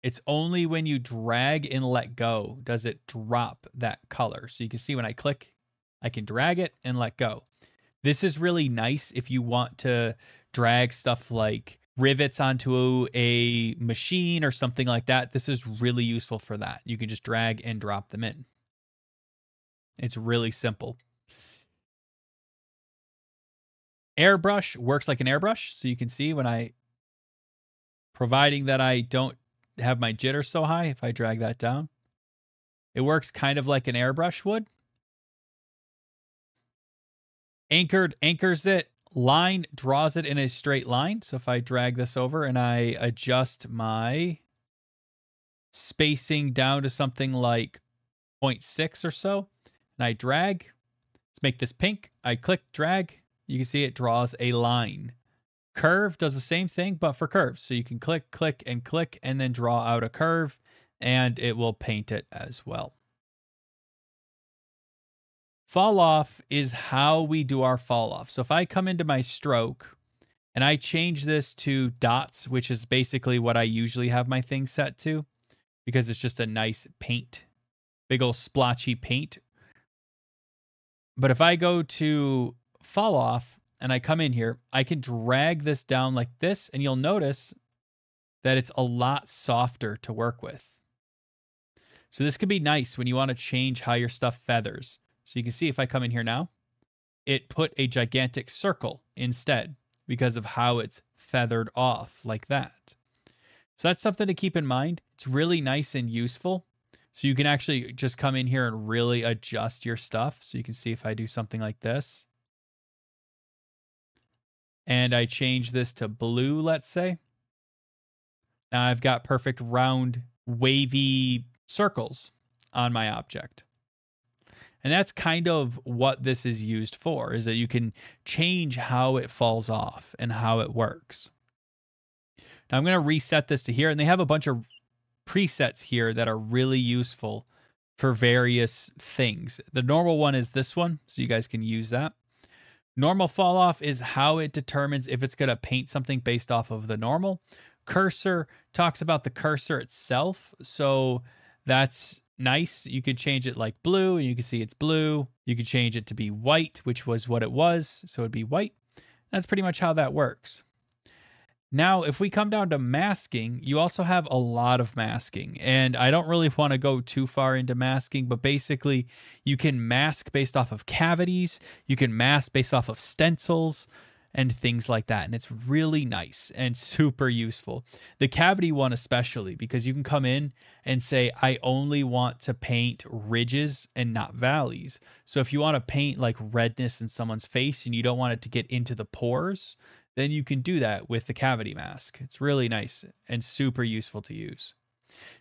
It's only when you drag and let go does it drop that color. So you can see when I click, I can drag it and let go. This is really nice if you want to drag stuff like rivets onto a machine or something like that, this is really useful for that. You can just drag and drop them in. It's really simple. Airbrush works like an airbrush. So you can see when I, providing that I don't have my jitter so high, if I drag that down, it works kind of like an airbrush would. Anchored anchors it line draws it in a straight line. So if I drag this over and I adjust my spacing down to something like 0.6 or so, and I drag, let's make this pink. I click drag, you can see it draws a line. Curve does the same thing, but for curves. So you can click, click, and click, and then draw out a curve, and it will paint it as well. Fall off is how we do our fall off. So if I come into my stroke and I change this to dots, which is basically what I usually have my thing set to because it's just a nice paint, big old splotchy paint. But if I go to fall off and I come in here, I can drag this down like this and you'll notice that it's a lot softer to work with. So this could be nice when you want to change how your stuff feathers. So you can see if I come in here now, it put a gigantic circle instead because of how it's feathered off like that. So that's something to keep in mind. It's really nice and useful. So you can actually just come in here and really adjust your stuff. So you can see if I do something like this. And I change this to blue, let's say. Now I've got perfect round wavy circles on my object. And that's kind of what this is used for is that you can change how it falls off and how it works. Now I'm going to reset this to here and they have a bunch of presets here that are really useful for various things. The normal one is this one, so you guys can use that. Normal fall off is how it determines if it's going to paint something based off of the normal. Cursor talks about the cursor itself. So that's nice. You could change it like blue, and you can see it's blue. You could change it to be white, which was what it was, so it'd be white. That's pretty much how that works. Now, if we come down to masking, you also have a lot of masking. And I don't really want to go too far into masking, but basically, you can mask based off of cavities, you can mask based off of stencils, and things like that. And it's really nice and super useful. The cavity one, especially, because you can come in and say, I only want to paint ridges and not valleys. So if you want to paint like redness in someone's face and you don't want it to get into the pores, then you can do that with the cavity mask. It's really nice and super useful to use.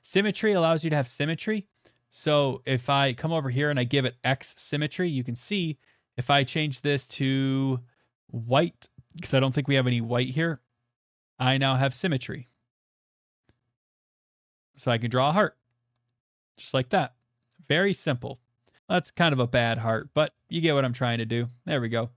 Symmetry allows you to have symmetry. So if I come over here and I give it X symmetry, you can see if I change this to white, because I don't think we have any white here, I now have symmetry. So I can draw a heart, just like that. Very simple. That's kind of a bad heart, but you get what I'm trying to do. There we go.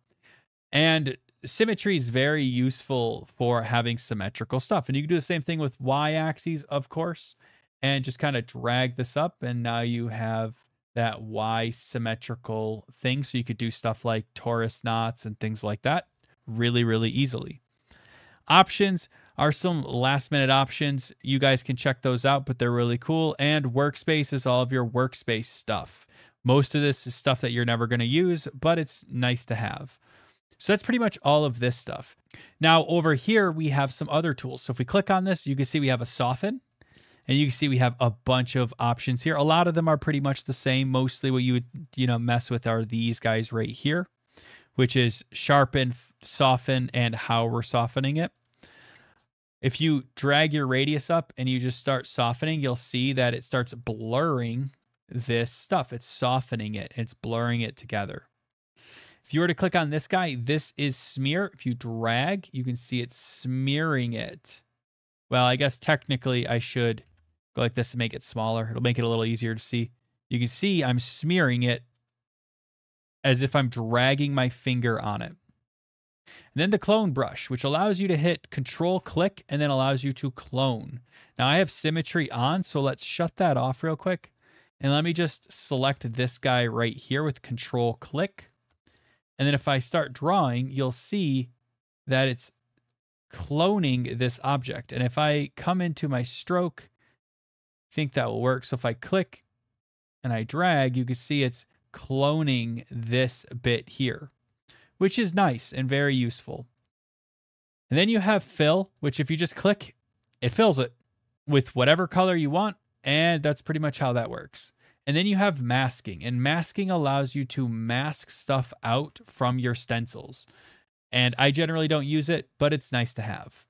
And symmetry is very useful for having symmetrical stuff. And you can do the same thing with y axes, of course, and just kind of drag this up. And now you have that Y symmetrical thing. So you could do stuff like torus knots and things like that really, really easily. Options are some last minute options. You guys can check those out, but they're really cool. And workspace is all of your workspace stuff. Most of this is stuff that you're never going to use, but it's nice to have. So that's pretty much all of this stuff. Now over here, we have some other tools. So if we click on this, you can see we have a soften. And you can see we have a bunch of options here. A lot of them are pretty much the same. Mostly what you would, you know, mess with are these guys right here, which is sharpen, soften, and how we're softening it. If you drag your radius up and you just start softening, you'll see that it starts blurring this stuff. It's softening it. It's blurring it together. If you were to click on this guy, this is smear. If you drag, you can see it smearing it. Well, I guess technically I should go like this to make it smaller. It'll make it a little easier to see. You can see I'm smearing it as if I'm dragging my finger on it. And then the clone brush, which allows you to hit control click and then allows you to clone. Now I have symmetry on, so let's shut that off real quick. And let me just select this guy right here with control click. And then if I start drawing, you'll see that it's cloning this object. And if I come into my stroke I think that will work. So if I click and I drag, you can see it's cloning this bit here, which is nice and very useful. And then you have fill, which if you just click, it fills it with whatever color you want. And that's pretty much how that works. And then you have masking, and masking allows you to mask stuff out from your stencils. And I generally don't use it, but it's nice to have.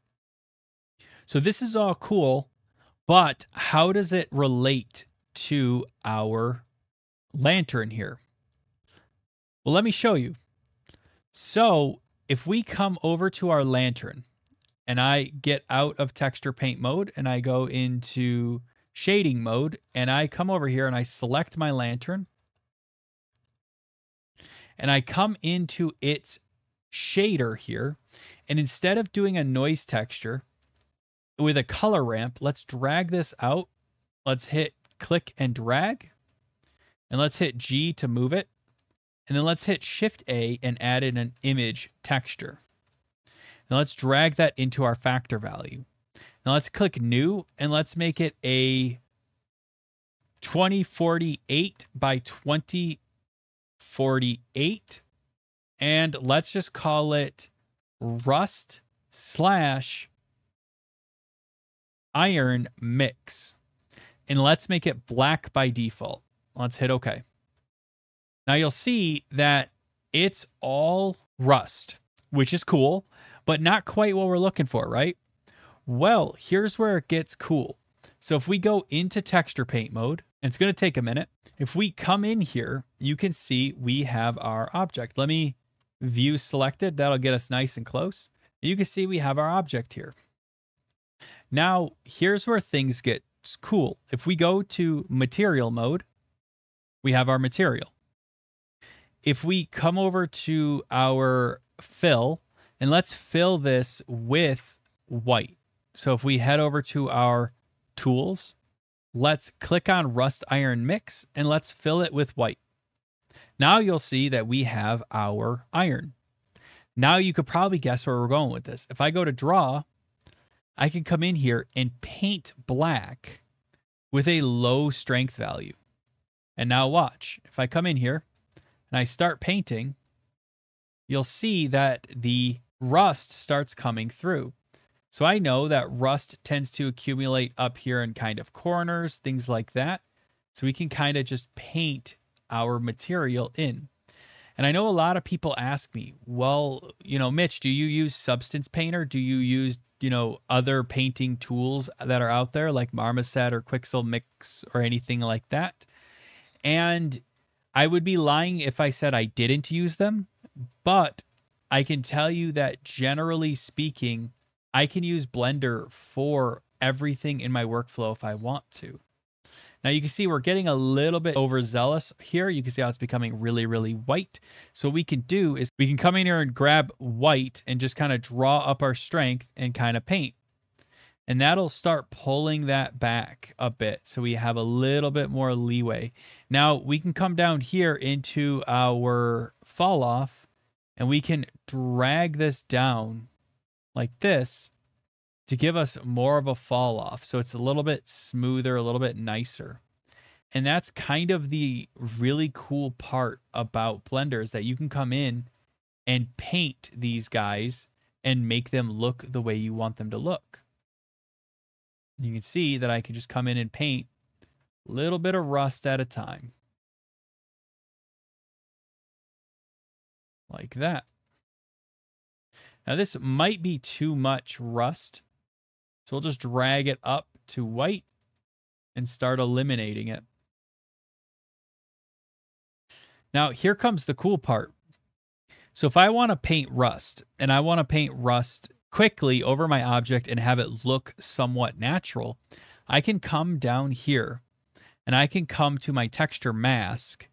So this is all cool but how does it relate to our lantern here? Well, let me show you. So if we come over to our lantern and I get out of texture paint mode and I go into shading mode and I come over here and I select my lantern and I come into its shader here. And instead of doing a noise texture, with a color ramp, let's drag this out. Let's hit click and drag. And let's hit G to move it. And then let's hit Shift A and add in an image texture. Now let's drag that into our factor value. Now let's click new and let's make it a 2048 by 2048. And let's just call it rust slash iron mix. And let's make it black by default. Let's hit OK. Now you'll see that it's all rust, which is cool, but not quite what we're looking for, right? Well, here's where it gets cool. So if we go into texture paint mode, and it's going to take a minute. If we come in here, you can see we have our object. Let me view selected. That'll get us nice and close. You can see we have our object here. Now, here's where things get cool. If we go to material mode, we have our material. If we come over to our fill, and let's fill this with white. So if we head over to our tools, let's click on rust iron mix and let's fill it with white. Now you'll see that we have our iron. Now you could probably guess where we're going with this. If I go to draw, I can come in here and paint black with a low strength value. And now watch, if I come in here and I start painting, you'll see that the rust starts coming through. So I know that rust tends to accumulate up here in kind of corners, things like that. So we can kind of just paint our material in. And I know a lot of people ask me, well, you know, Mitch, do you use Substance Painter? Do you use, you know, other painting tools that are out there like Marmoset or Quixel Mix or anything like that? And I would be lying if I said I didn't use them, but I can tell you that generally speaking, I can use Blender for everything in my workflow if I want to. Now you can see we're getting a little bit overzealous here. You can see how it's becoming really, really white. So what we can do is we can come in here and grab white and just kind of draw up our strength and kind of paint. And that'll start pulling that back a bit. So we have a little bit more leeway. Now we can come down here into our fall off and we can drag this down like this to give us more of a fall off. So it's a little bit smoother, a little bit nicer. And that's kind of the really cool part about Blender is that you can come in and paint these guys and make them look the way you want them to look. You can see that I can just come in and paint a little bit of rust at a time. Like that. Now this might be too much rust. So we'll just drag it up to white and start eliminating it. Now here comes the cool part. So if I want to paint rust and I want to paint rust quickly over my object and have it look somewhat natural, I can come down here and I can come to my texture mask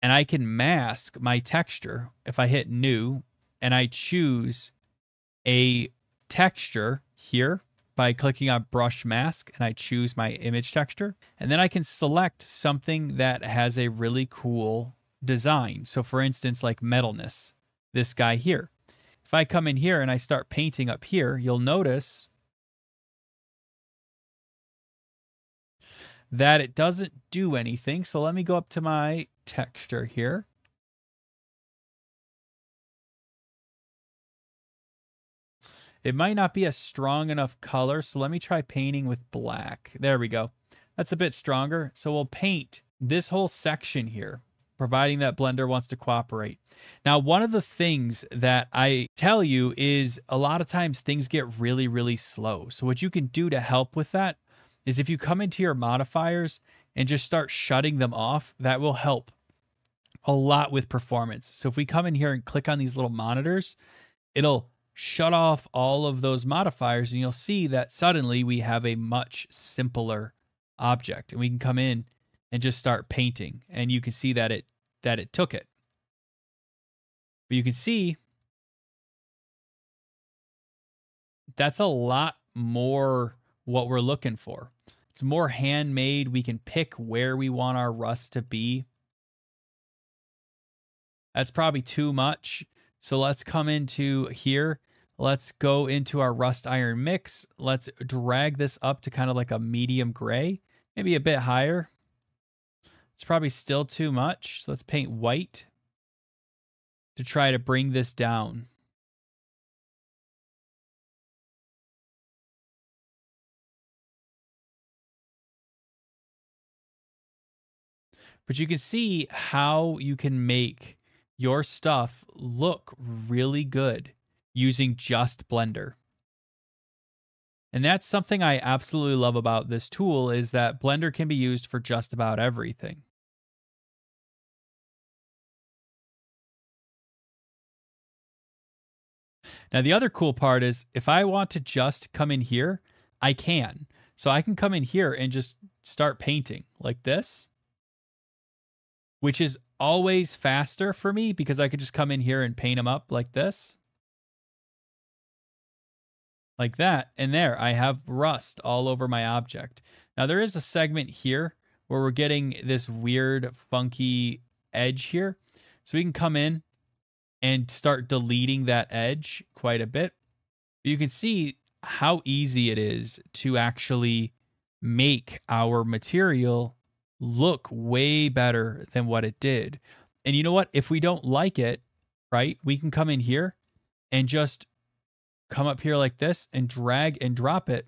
and I can mask my texture if I hit new and I choose a texture here by clicking on brush mask and I choose my image texture. And then I can select something that has a really cool design. So for instance, like metalness, this guy here. If I come in here and I start painting up here, you'll notice that it doesn't do anything. So let me go up to my texture here. It might not be a strong enough color, so let me try painting with black. There we go. That's a bit stronger. So we'll paint this whole section here, providing that Blender wants to cooperate. Now, one of the things that I tell you is a lot of times things get really, really slow. So what you can do to help with that is if you come into your modifiers and just start shutting them off, that will help a lot with performance. So if we come in here and click on these little monitors, it'll shut off all of those modifiers and you'll see that suddenly we have a much simpler object. And we can come in and just start painting and you can see that it that it took it. But you can see that's a lot more what we're looking for. It's more handmade. We can pick where we want our rust to be. That's probably too much. So let's come into here Let's go into our rust iron mix. Let's drag this up to kind of like a medium gray, maybe a bit higher. It's probably still too much. So let's paint white to try to bring this down. But you can see how you can make your stuff look really good using just Blender. And that's something I absolutely love about this tool is that Blender can be used for just about everything. Now, the other cool part is if I want to just come in here, I can. So I can come in here and just start painting like this, which is always faster for me because I could just come in here and paint them up like this like that. And there, I have rust all over my object. Now, there is a segment here where we're getting this weird, funky edge here. So we can come in and start deleting that edge quite a bit. You can see how easy it is to actually make our material look way better than what it did. And you know what? If we don't like it, right, we can come in here and just come up here like this and drag and drop it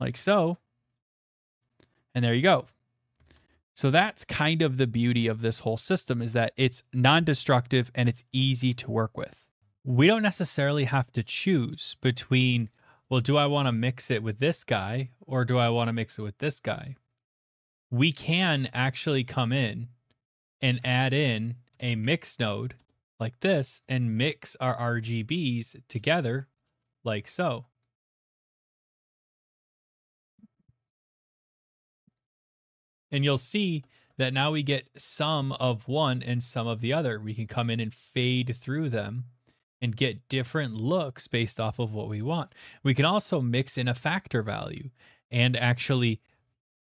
like so. And there you go. So that's kind of the beauty of this whole system is that it's non-destructive and it's easy to work with. We don't necessarily have to choose between well, do I want to mix it with this guy or do I want to mix it with this guy? We can actually come in and add in a mix node like this and mix our RGBs together like so. And you'll see that now we get some of one and some of the other. We can come in and fade through them and get different looks based off of what we want. We can also mix in a factor value and actually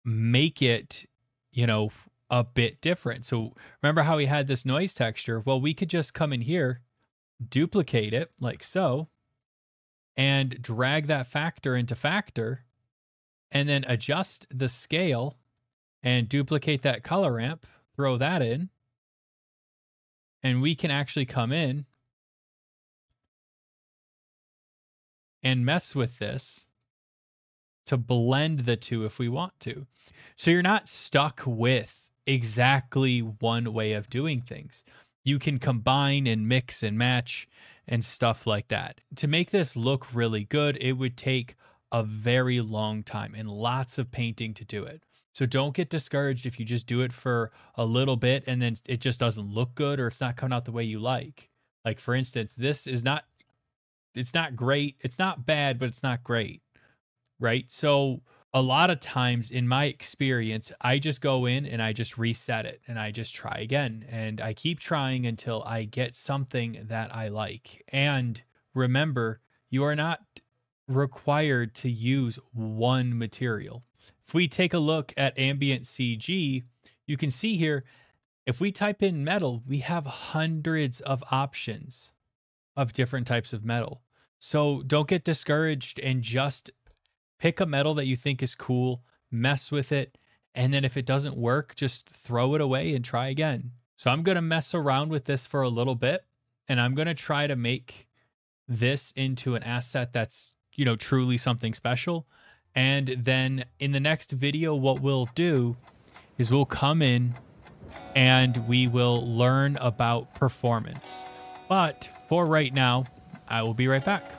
make it, you know, a bit different. So remember how we had this noise texture? Well, we could just come in here, duplicate it like so, and drag that factor into factor, and then adjust the scale and duplicate that color ramp, throw that in, and we can actually come in and mess with this to blend the two if we want to. So you're not stuck with exactly one way of doing things. You can combine and mix and match and stuff like that. To make this look really good, it would take a very long time and lots of painting to do it. So don't get discouraged if you just do it for a little bit and then it just doesn't look good or it's not coming out the way you like. Like for instance, this is not it's not great. It's not bad, but it's not great. Right? So a lot of times in my experience, I just go in and I just reset it and I just try again and I keep trying until I get something that I like. And remember, you are not required to use one material. If we take a look at ambient CG, you can see here, if we type in metal, we have hundreds of options of different types of metal. So don't get discouraged and just pick a metal that you think is cool, mess with it, and then if it doesn't work, just throw it away and try again. So I'm going to mess around with this for a little bit and I'm going to try to make this into an asset that's, you know, truly something special. And then in the next video, what we'll do is we'll come in and we will learn about performance. But for right now, I will be right back.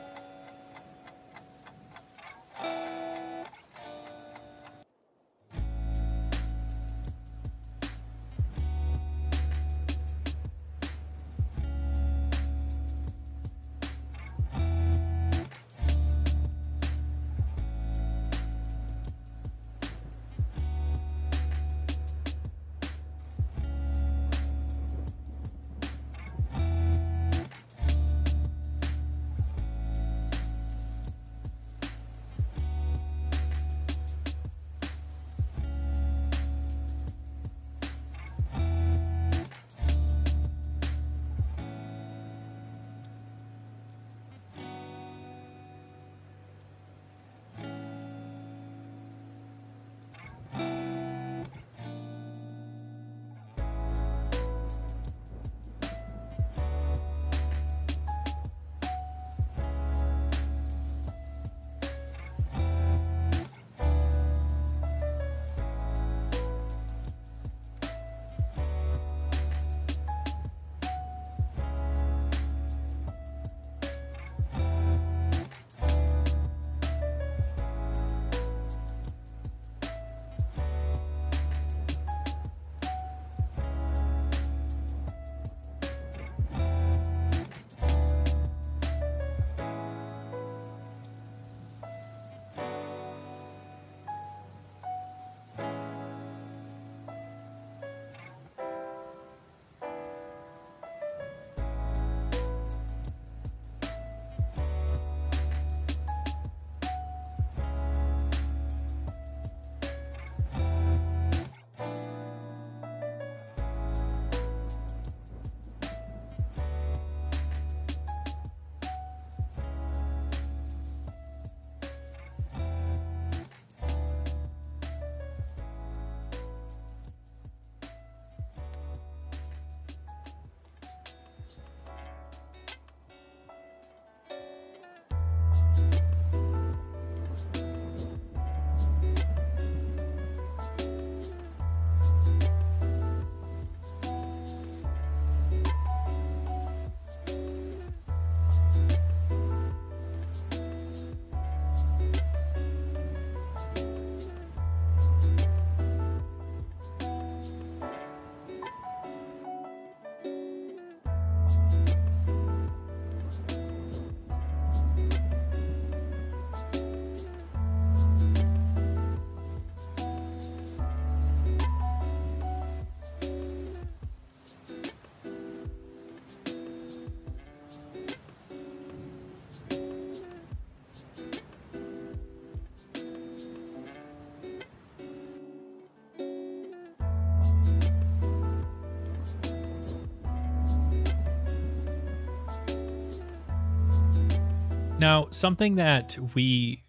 Now, something that we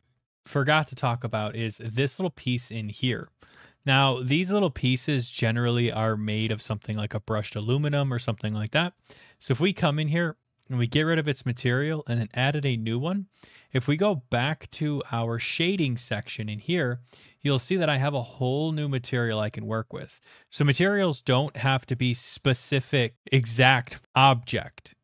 forgot to talk about is this little piece in here. Now, these little pieces generally are made of something like a brushed aluminum or something like that. So if we come in here and we get rid of its material and then added a new one, if we go back to our shading section in here, you'll see that I have a whole new material I can work with. So materials don't have to be specific exact object.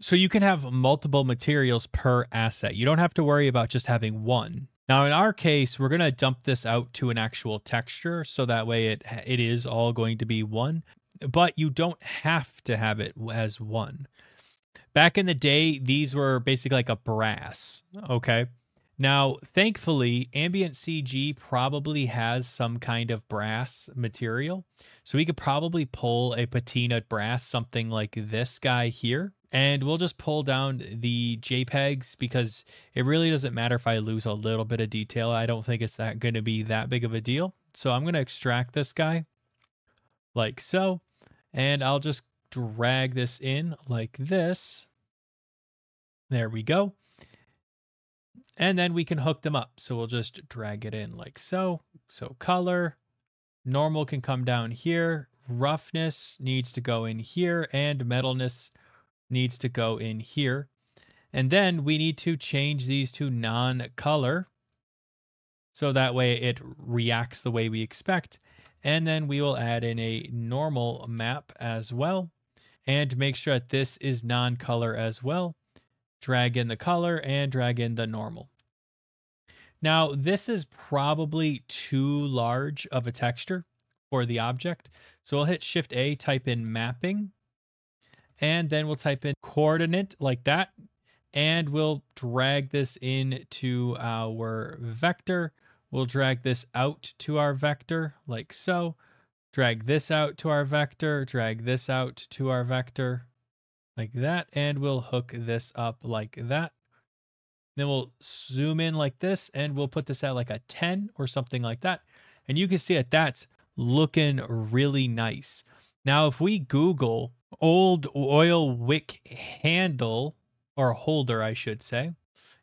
So you can have multiple materials per asset. You don't have to worry about just having one. Now in our case, we're going to dump this out to an actual texture so that way it it is all going to be one, but you don't have to have it as one. Back in the day, these were basically like a brass, okay? Now, thankfully, Ambient CG probably has some kind of brass material. So we could probably pull a patina brass, something like this guy here and we'll just pull down the JPEGs because it really doesn't matter if I lose a little bit of detail. I don't think it's that going to be that big of a deal. So I'm going to extract this guy like so, and I'll just drag this in like this. There we go. And then we can hook them up. So we'll just drag it in like so. So color, normal can come down here. Roughness needs to go in here and metalness needs to go in here. And then we need to change these to non-color. So that way it reacts the way we expect. And then we will add in a normal map as well. And make sure that this is non-color as well. Drag in the color and drag in the normal. Now, this is probably too large of a texture for the object. So I'll hit Shift A, type in mapping, and then we'll type in coordinate like that. And we'll drag this into our vector. We'll drag this out to our vector like so. Drag this out to our vector, drag this out to our vector like that. And we'll hook this up like that. Then we'll zoom in like this and we'll put this at like a 10 or something like that. And you can see that that's looking really nice. Now, if we Google old oil wick handle or holder, I should say,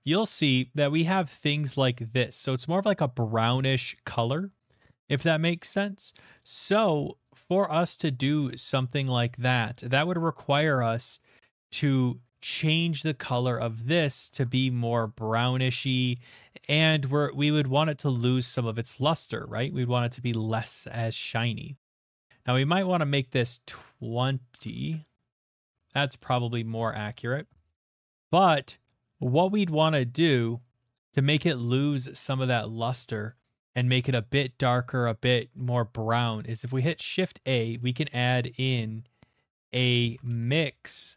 you'll see that we have things like this. So it's more of like a brownish color, if that makes sense. So for us to do something like that, that would require us to change the color of this to be more brownishy and we're, we would want it to lose some of its luster, right? We'd want it to be less as shiny. Now we might want to make this 20. That's probably more accurate. But what we'd want to do to make it lose some of that luster and make it a bit darker, a bit more brown is if we hit Shift A, we can add in a mix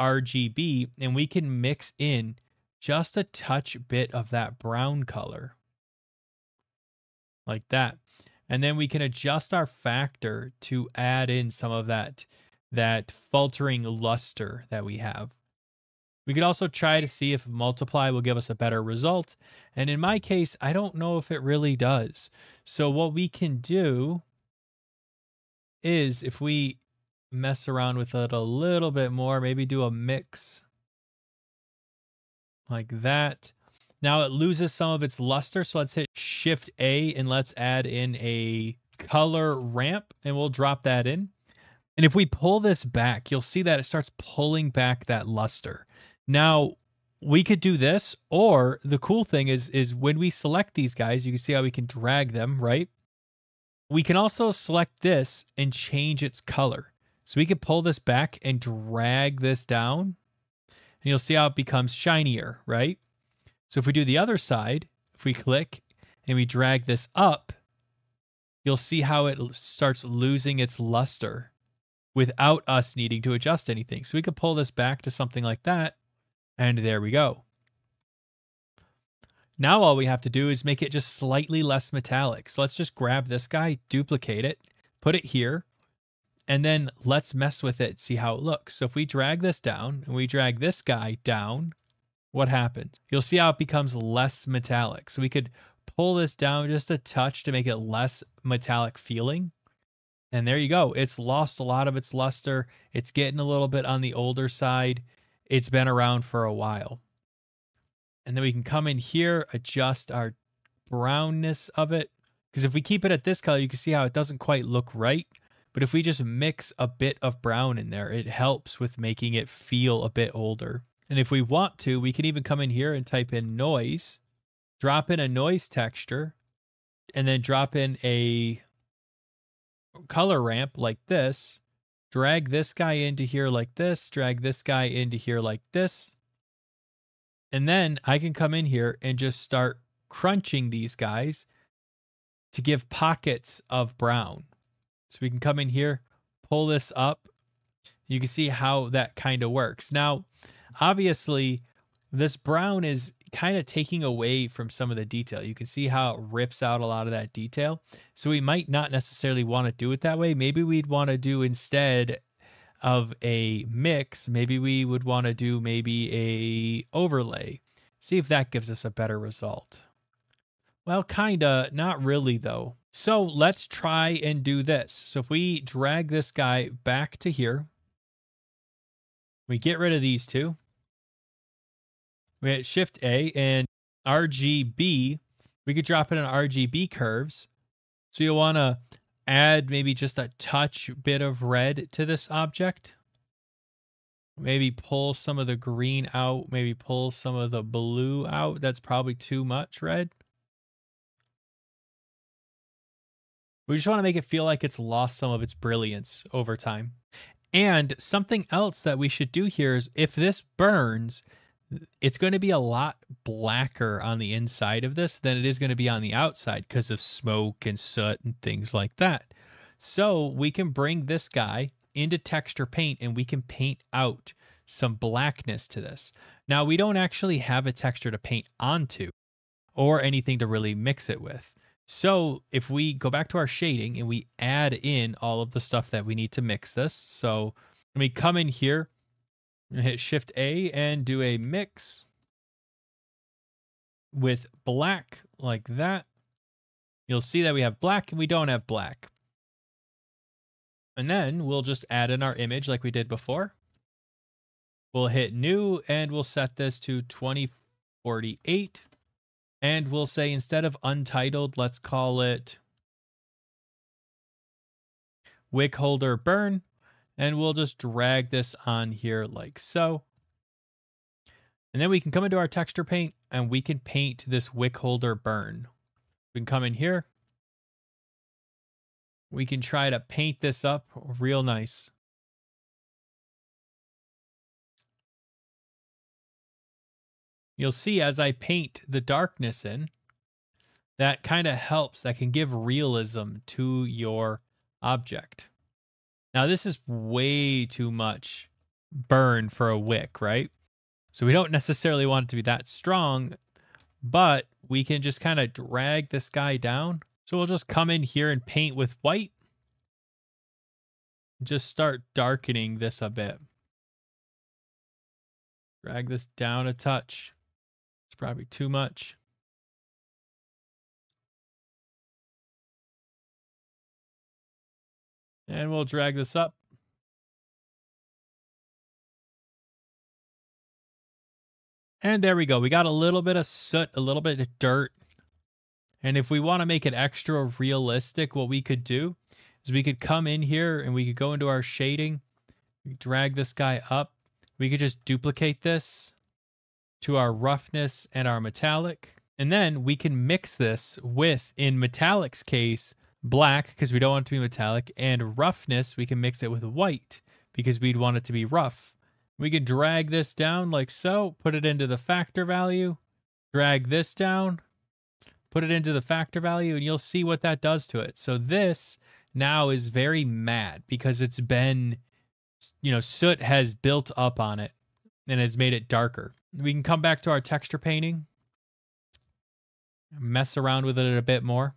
RGB and we can mix in just a touch bit of that brown color like that and then we can adjust our factor to add in some of that that faltering luster that we have. We could also try to see if multiply will give us a better result. And in my case, I don't know if it really does. So what we can do is if we mess around with it a little bit more, maybe do a mix like that. Now it loses some of its luster, so let's hit Shift A and let's add in a color ramp and we'll drop that in. And if we pull this back, you'll see that it starts pulling back that luster. Now, we could do this, or the cool thing is, is when we select these guys, you can see how we can drag them, right? We can also select this and change its color. So we could pull this back and drag this down, and you'll see how it becomes shinier, right? So if we do the other side, if we click and we drag this up, you'll see how it starts losing its luster without us needing to adjust anything. So we could pull this back to something like that, and there we go. Now all we have to do is make it just slightly less metallic. So let's just grab this guy, duplicate it, put it here, and then let's mess with it, see how it looks. So if we drag this down and we drag this guy down, what happens? You'll see how it becomes less metallic. So we could pull this down just a touch to make it less metallic feeling. And there you go. It's lost a lot of its luster. It's getting a little bit on the older side. It's been around for a while. And then we can come in here, adjust our brownness of it. Because if we keep it at this color, you can see how it doesn't quite look right. But if we just mix a bit of brown in there, it helps with making it feel a bit older. And if we want to, we can even come in here and type in noise, drop in a noise texture, and then drop in a color ramp like this, drag this guy into here like this, drag this guy into here like this. And then I can come in here and just start crunching these guys to give pockets of brown. So we can come in here, pull this up. You can see how that kind of works. Now, obviously, this brown is kind of taking away from some of the detail. You can see how it rips out a lot of that detail. So we might not necessarily want to do it that way. Maybe we'd want to do instead of a mix, maybe we would want to do maybe a overlay. See if that gives us a better result. Well, kinda, not really though. So let's try and do this. So if we drag this guy back to here, we get rid of these two. We hit Shift A and RGB. We could drop it in RGB curves. So you'll want to add maybe just a touch bit of red to this object. Maybe pull some of the green out. Maybe pull some of the blue out. That's probably too much red. We just want to make it feel like it's lost some of its brilliance over time. And something else that we should do here is if this burns, it's going to be a lot blacker on the inside of this than it is going to be on the outside because of smoke and soot and things like that. So we can bring this guy into texture paint and we can paint out some blackness to this. Now we don't actually have a texture to paint onto or anything to really mix it with. So if we go back to our shading and we add in all of the stuff that we need to mix this. So let me come in here hit Shift A and do a mix with black like that. You'll see that we have black and we don't have black. And then we'll just add in our image like we did before. We'll hit new and we'll set this to 2048. And we'll say instead of untitled, let's call it wick holder burn. And we'll just drag this on here like so. And then we can come into our texture paint and we can paint this wick holder burn. We can come in here. We can try to paint this up real nice. You'll see as I paint the darkness in, that kind of helps. That can give realism to your object. Now, this is way too much burn for a wick, right? So we don't necessarily want it to be that strong, but we can just kind of drag this guy down. So we'll just come in here and paint with white. Just start darkening this a bit. Drag this down a touch. It's probably too much. And we'll drag this up. And there we go. We got a little bit of soot, a little bit of dirt. And if we want to make it extra realistic, what we could do is we could come in here and we could go into our shading, drag this guy up. We could just duplicate this to our roughness and our metallic. And then we can mix this with, in metallic's case, black because we don't want it to be metallic, and roughness, we can mix it with white because we'd want it to be rough. We can drag this down like so, put it into the factor value, drag this down, put it into the factor value, and you'll see what that does to it. So this now is very mad because it's been, you know, soot has built up on it and has made it darker. We can come back to our texture painting, mess around with it a bit more.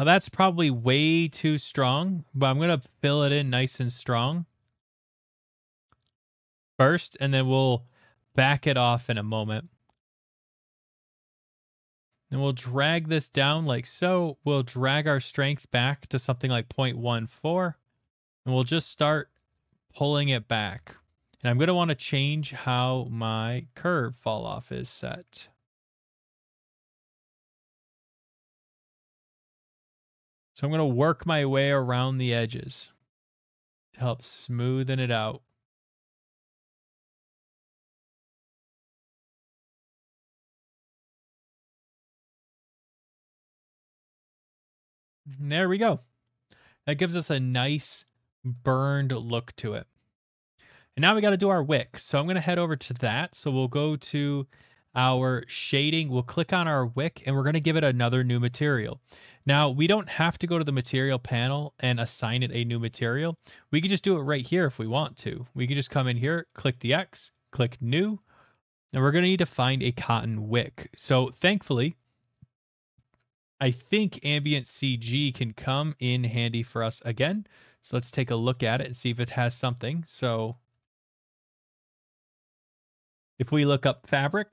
Now that's probably way too strong, but I'm going to fill it in nice and strong first, and then we'll back it off in a moment. And we'll drag this down like so. We'll drag our strength back to something like 0.14. And we'll just start pulling it back. And I'm going to want to change how my curve fall off is set. So I'm going to work my way around the edges to help smoothen it out. There we go. That gives us a nice burned look to it. And now we got to do our wick. So I'm going to head over to that. So we'll go to our shading. We'll click on our wick and we're going to give it another new material. Now, we don't have to go to the material panel and assign it a new material. We can just do it right here if we want to. We can just come in here, click the X, click new, and we're going to need to find a cotton wick. So thankfully, I think ambient CG can come in handy for us again. So let's take a look at it and see if it has something. So if we look up fabric,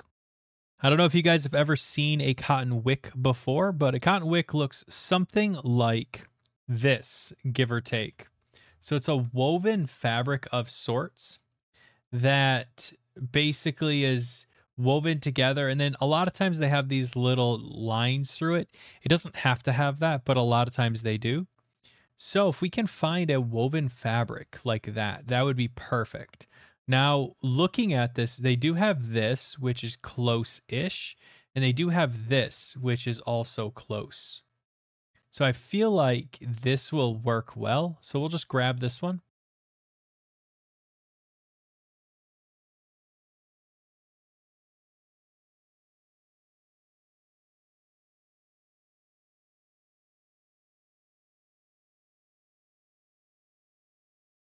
I don't know if you guys have ever seen a cotton wick before, but a cotton wick looks something like this, give or take. So it's a woven fabric of sorts that basically is woven together. And then a lot of times they have these little lines through it. It doesn't have to have that, but a lot of times they do. So if we can find a woven fabric like that, that would be perfect. Now, looking at this, they do have this, which is close-ish, and they do have this, which is also close. So I feel like this will work well. So we'll just grab this one.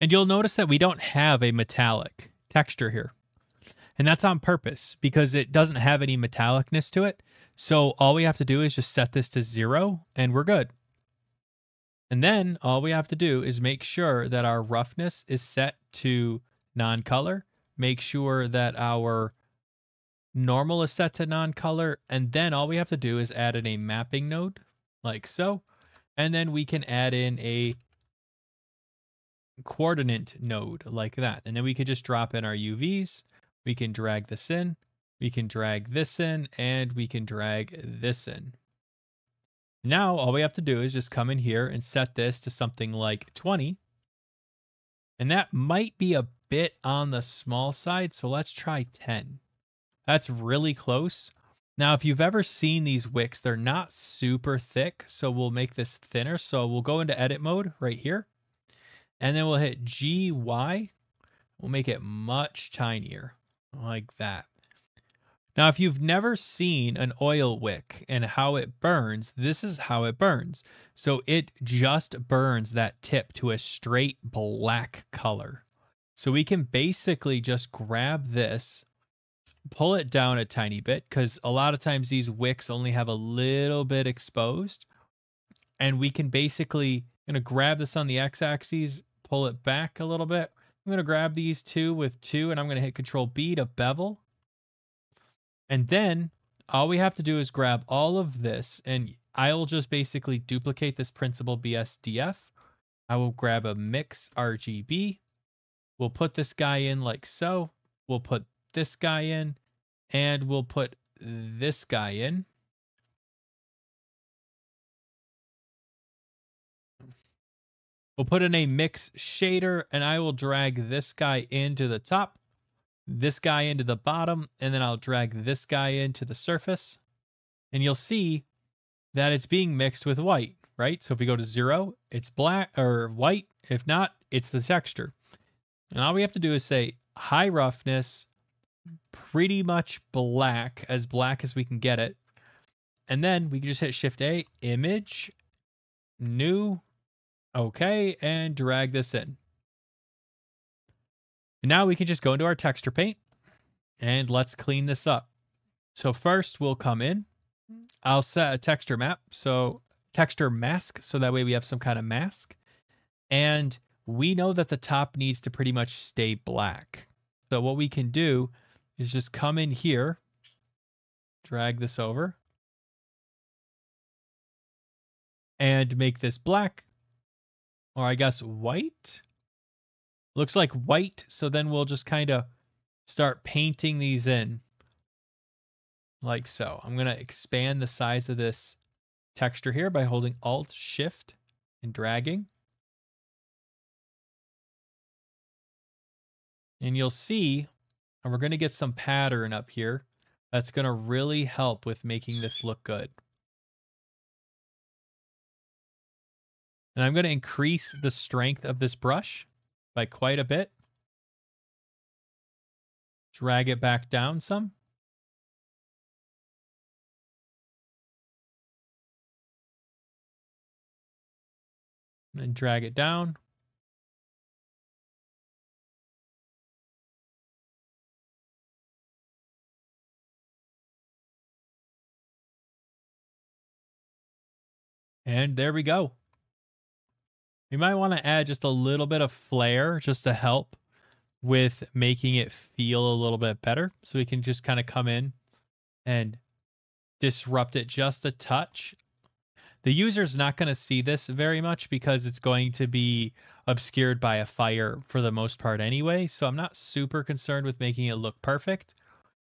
And you'll notice that we don't have a metallic texture here. And that's on purpose because it doesn't have any metallicness to it. So all we have to do is just set this to zero and we're good. And then all we have to do is make sure that our roughness is set to non-color. Make sure that our normal is set to non-color. And then all we have to do is add in a mapping node like so. And then we can add in a coordinate node like that. And then we can just drop in our UVs. We can drag this in. We can drag this in and we can drag this in. Now all we have to do is just come in here and set this to something like 20. And that might be a bit on the small side. So let's try 10. That's really close. Now, if you've ever seen these wicks, they're not super thick. So we'll make this thinner. So we'll go into edit mode right here. And then we'll hit GY. We'll make it much tinier like that. Now, if you've never seen an oil wick and how it burns, this is how it burns. So it just burns that tip to a straight black color. So we can basically just grab this, pull it down a tiny bit, because a lot of times these wicks only have a little bit exposed. And we can basically, gonna grab this on the x-axis pull it back a little bit. I'm going to grab these two with two and I'm going to hit control B to bevel. And then all we have to do is grab all of this and I'll just basically duplicate this principled BSDF. I will grab a mix RGB. We'll put this guy in like so. We'll put this guy in and we'll put this guy in. We'll put in a mix shader and I will drag this guy into the top, this guy into the bottom, and then I'll drag this guy into the surface. And you'll see that it's being mixed with white, right? So if we go to zero, it's black or white. If not, it's the texture. And all we have to do is say high roughness, pretty much black, as black as we can get it. And then we can just hit Shift A, image, new, Okay, and drag this in. And now we can just go into our texture paint and let's clean this up. So first we'll come in. I'll set a texture map. So texture mask. So that way we have some kind of mask. And we know that the top needs to pretty much stay black. So what we can do is just come in here, drag this over. and make this black, or I guess white. Looks like white, so then we'll just kind of start painting these in like so. I'm going to expand the size of this texture here by holding Alt Shift and dragging. And you'll see, and we're going to get some pattern up here that's going to really help with making this look good. And I'm going to increase the strength of this brush by quite a bit. Drag it back down some. And drag it down. And there we go. You might want to add just a little bit of flair just to help with making it feel a little bit better. So we can just kind of come in and disrupt it just a touch. The user's not going to see this very much because it's going to be obscured by a fire for the most part anyway. So I'm not super concerned with making it look perfect.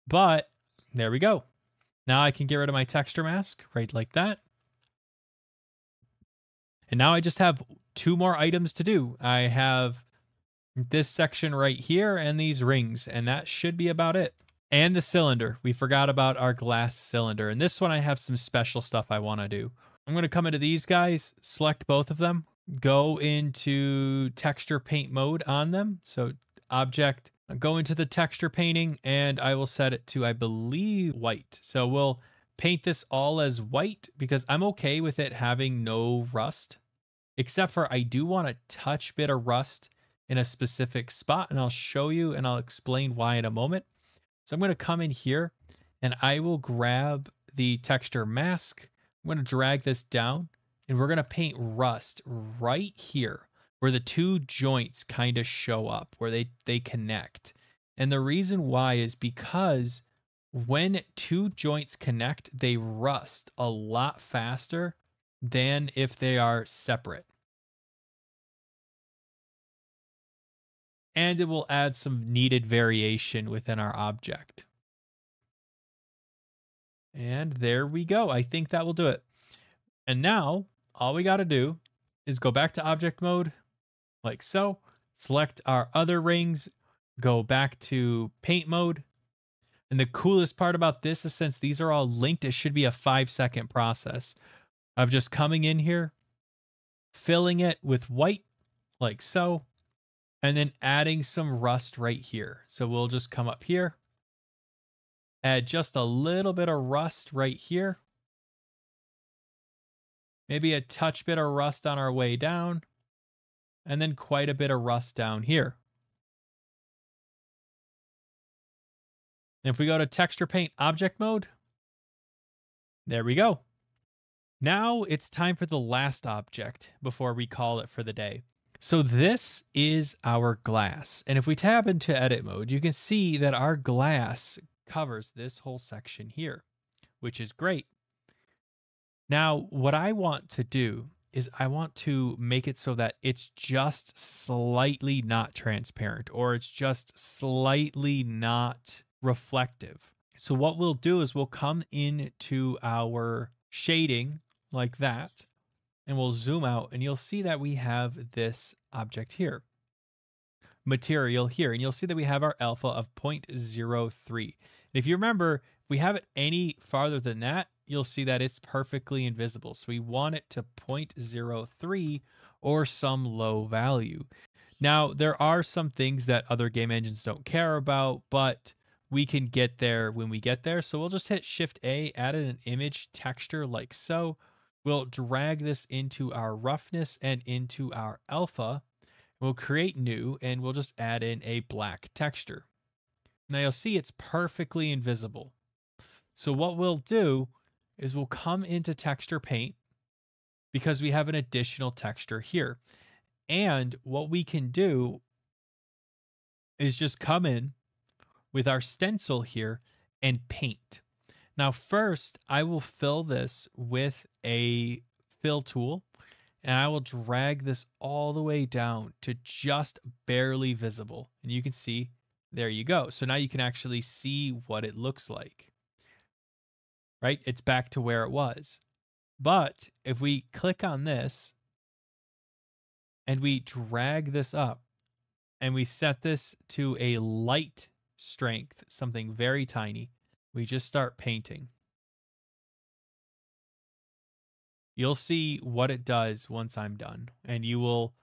But there we go. Now I can get rid of my texture mask right like that. And now I just have two more items to do. I have this section right here and these rings, and that should be about it. And the cylinder. We forgot about our glass cylinder. And this one, I have some special stuff I want to do. I'm going to come into these guys, select both of them, go into texture paint mode on them. So object, go into the texture painting, and I will set it to, I believe, white. So we'll paint this all as white because I'm okay with it having no rust, except for I do want a touch bit of rust in a specific spot, and I'll show you and I'll explain why in a moment. So I'm going to come in here and I will grab the texture mask. I'm going to drag this down and we're going to paint rust right here where the two joints kind of show up, where they, they connect. And the reason why is because when two joints connect, they rust a lot faster than if they are separate. And it will add some needed variation within our object. And there we go. I think that will do it. And now all we got to do is go back to object mode like so, select our other rings, go back to paint mode, and the coolest part about this is since these are all linked, it should be a five second process of just coming in here, filling it with white like so, and then adding some rust right here. So we'll just come up here, add just a little bit of rust right here. Maybe a touch bit of rust on our way down, and then quite a bit of rust down here. if we go to texture paint object mode, there we go. Now it's time for the last object before we call it for the day. So this is our glass. And if we tab into edit mode, you can see that our glass covers this whole section here, which is great. Now, what I want to do is I want to make it so that it's just slightly not transparent or it's just slightly not reflective. So what we'll do is we'll come into our shading like that, and we'll zoom out and you'll see that we have this object here, material here, and you'll see that we have our alpha of 0.03. And if you remember, if we have it any farther than that, you'll see that it's perfectly invisible. So we want it to 0.03 or some low value. Now, there are some things that other game engines don't care about, but we can get there when we get there. So we'll just hit Shift A, add an image texture like so. We'll drag this into our roughness and into our alpha. We'll create new and we'll just add in a black texture. Now you'll see it's perfectly invisible. So what we'll do is we'll come into texture paint because we have an additional texture here. And what we can do is just come in with our stencil here and paint. Now, first, I will fill this with a fill tool and I will drag this all the way down to just barely visible. And you can see, there you go. So now you can actually see what it looks like, right? It's back to where it was. But if we click on this and we drag this up and we set this to a light strength, something very tiny, we just start painting. You'll see what it does once I'm done, and you will,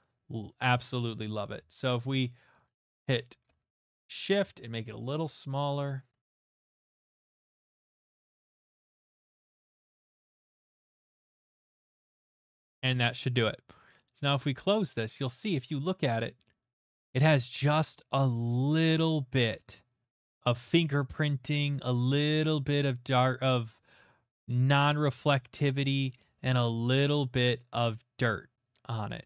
absolutely love it. So if we hit shift and make it a little smaller, and that should do it. So now if we close this, you'll see if you look at it, it has just a little bit of fingerprinting, a little bit of dark of non-reflectivity and a little bit of dirt on it.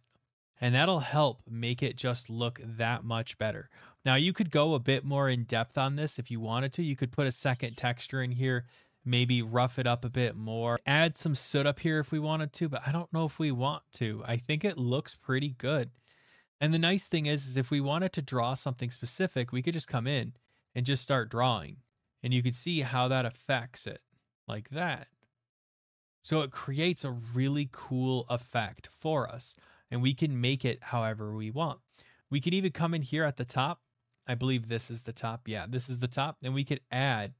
And that'll help make it just look that much better. Now you could go a bit more in depth on this if you wanted to. You could put a second texture in here, maybe rough it up a bit more, add some soot up here if we wanted to, but I don't know if we want to. I think it looks pretty good. And the nice thing is, is if we wanted to draw something specific, we could just come in and just start drawing. And you can see how that affects it like that. So it creates a really cool effect for us. And we can make it however we want. We could even come in here at the top. I believe this is the top. Yeah, this is the top. And we could add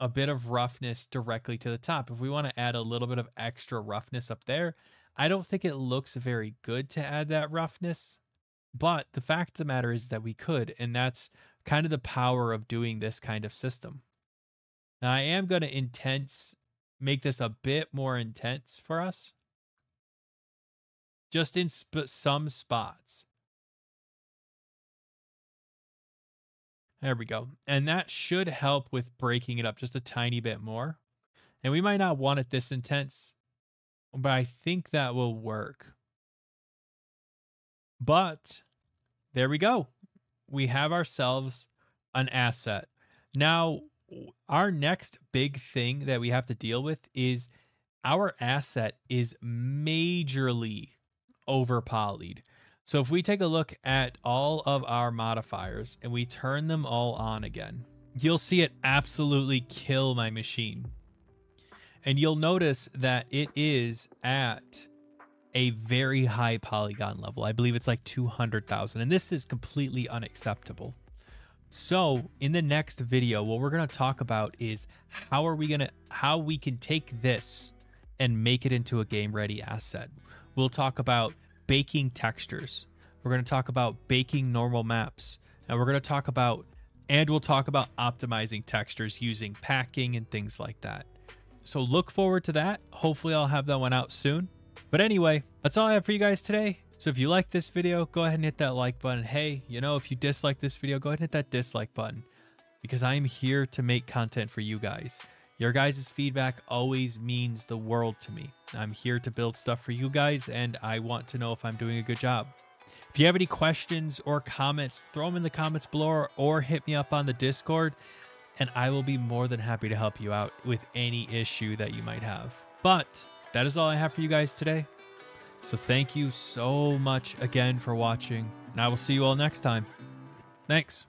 a bit of roughness directly to the top. If we want to add a little bit of extra roughness up there, I don't think it looks very good to add that roughness. But the fact of the matter is that we could, and that's kind of the power of doing this kind of system. Now, I am going to intense make this a bit more intense for us, just in sp- some spots. There we go. And that should help with breaking it up just a tiny bit more. And we might not want it this intense, but I think that will work. But there we go. We have ourselves an asset. Now, our next big thing that we have to deal with is our asset is majorly over polyed. So if we take a look at all of our modifiers and we turn them all on again, you'll see it absolutely kill my machine. And you'll notice that it is at a very high polygon level. I believe it's like 200,000. And this is completely unacceptable. So in the next video, what we're going to talk about is how are we going to, how we can take this and make it into a game ready asset. We'll talk about baking textures. We're going to talk about baking normal maps. And we're going to talk about, and we'll talk about optimizing textures using packing and things like that. So look forward to that. Hopefully I'll have that one out soon. But anyway, that's all I have for you guys today. So if you like this video, go ahead and hit that like button. Hey, you know, if you dislike this video, go ahead and hit that dislike button because I am here to make content for you guys. Your guys' feedback always means the world to me. I'm here to build stuff for you guys and I want to know if I'm doing a good job. If you have any questions or comments, throw them in the comments below or hit me up on the Discord and I will be more than happy to help you out with any issue that you might have. But that is all I have for you guys today. So thank you so much again for watching, and I will see you all next time. Thanks.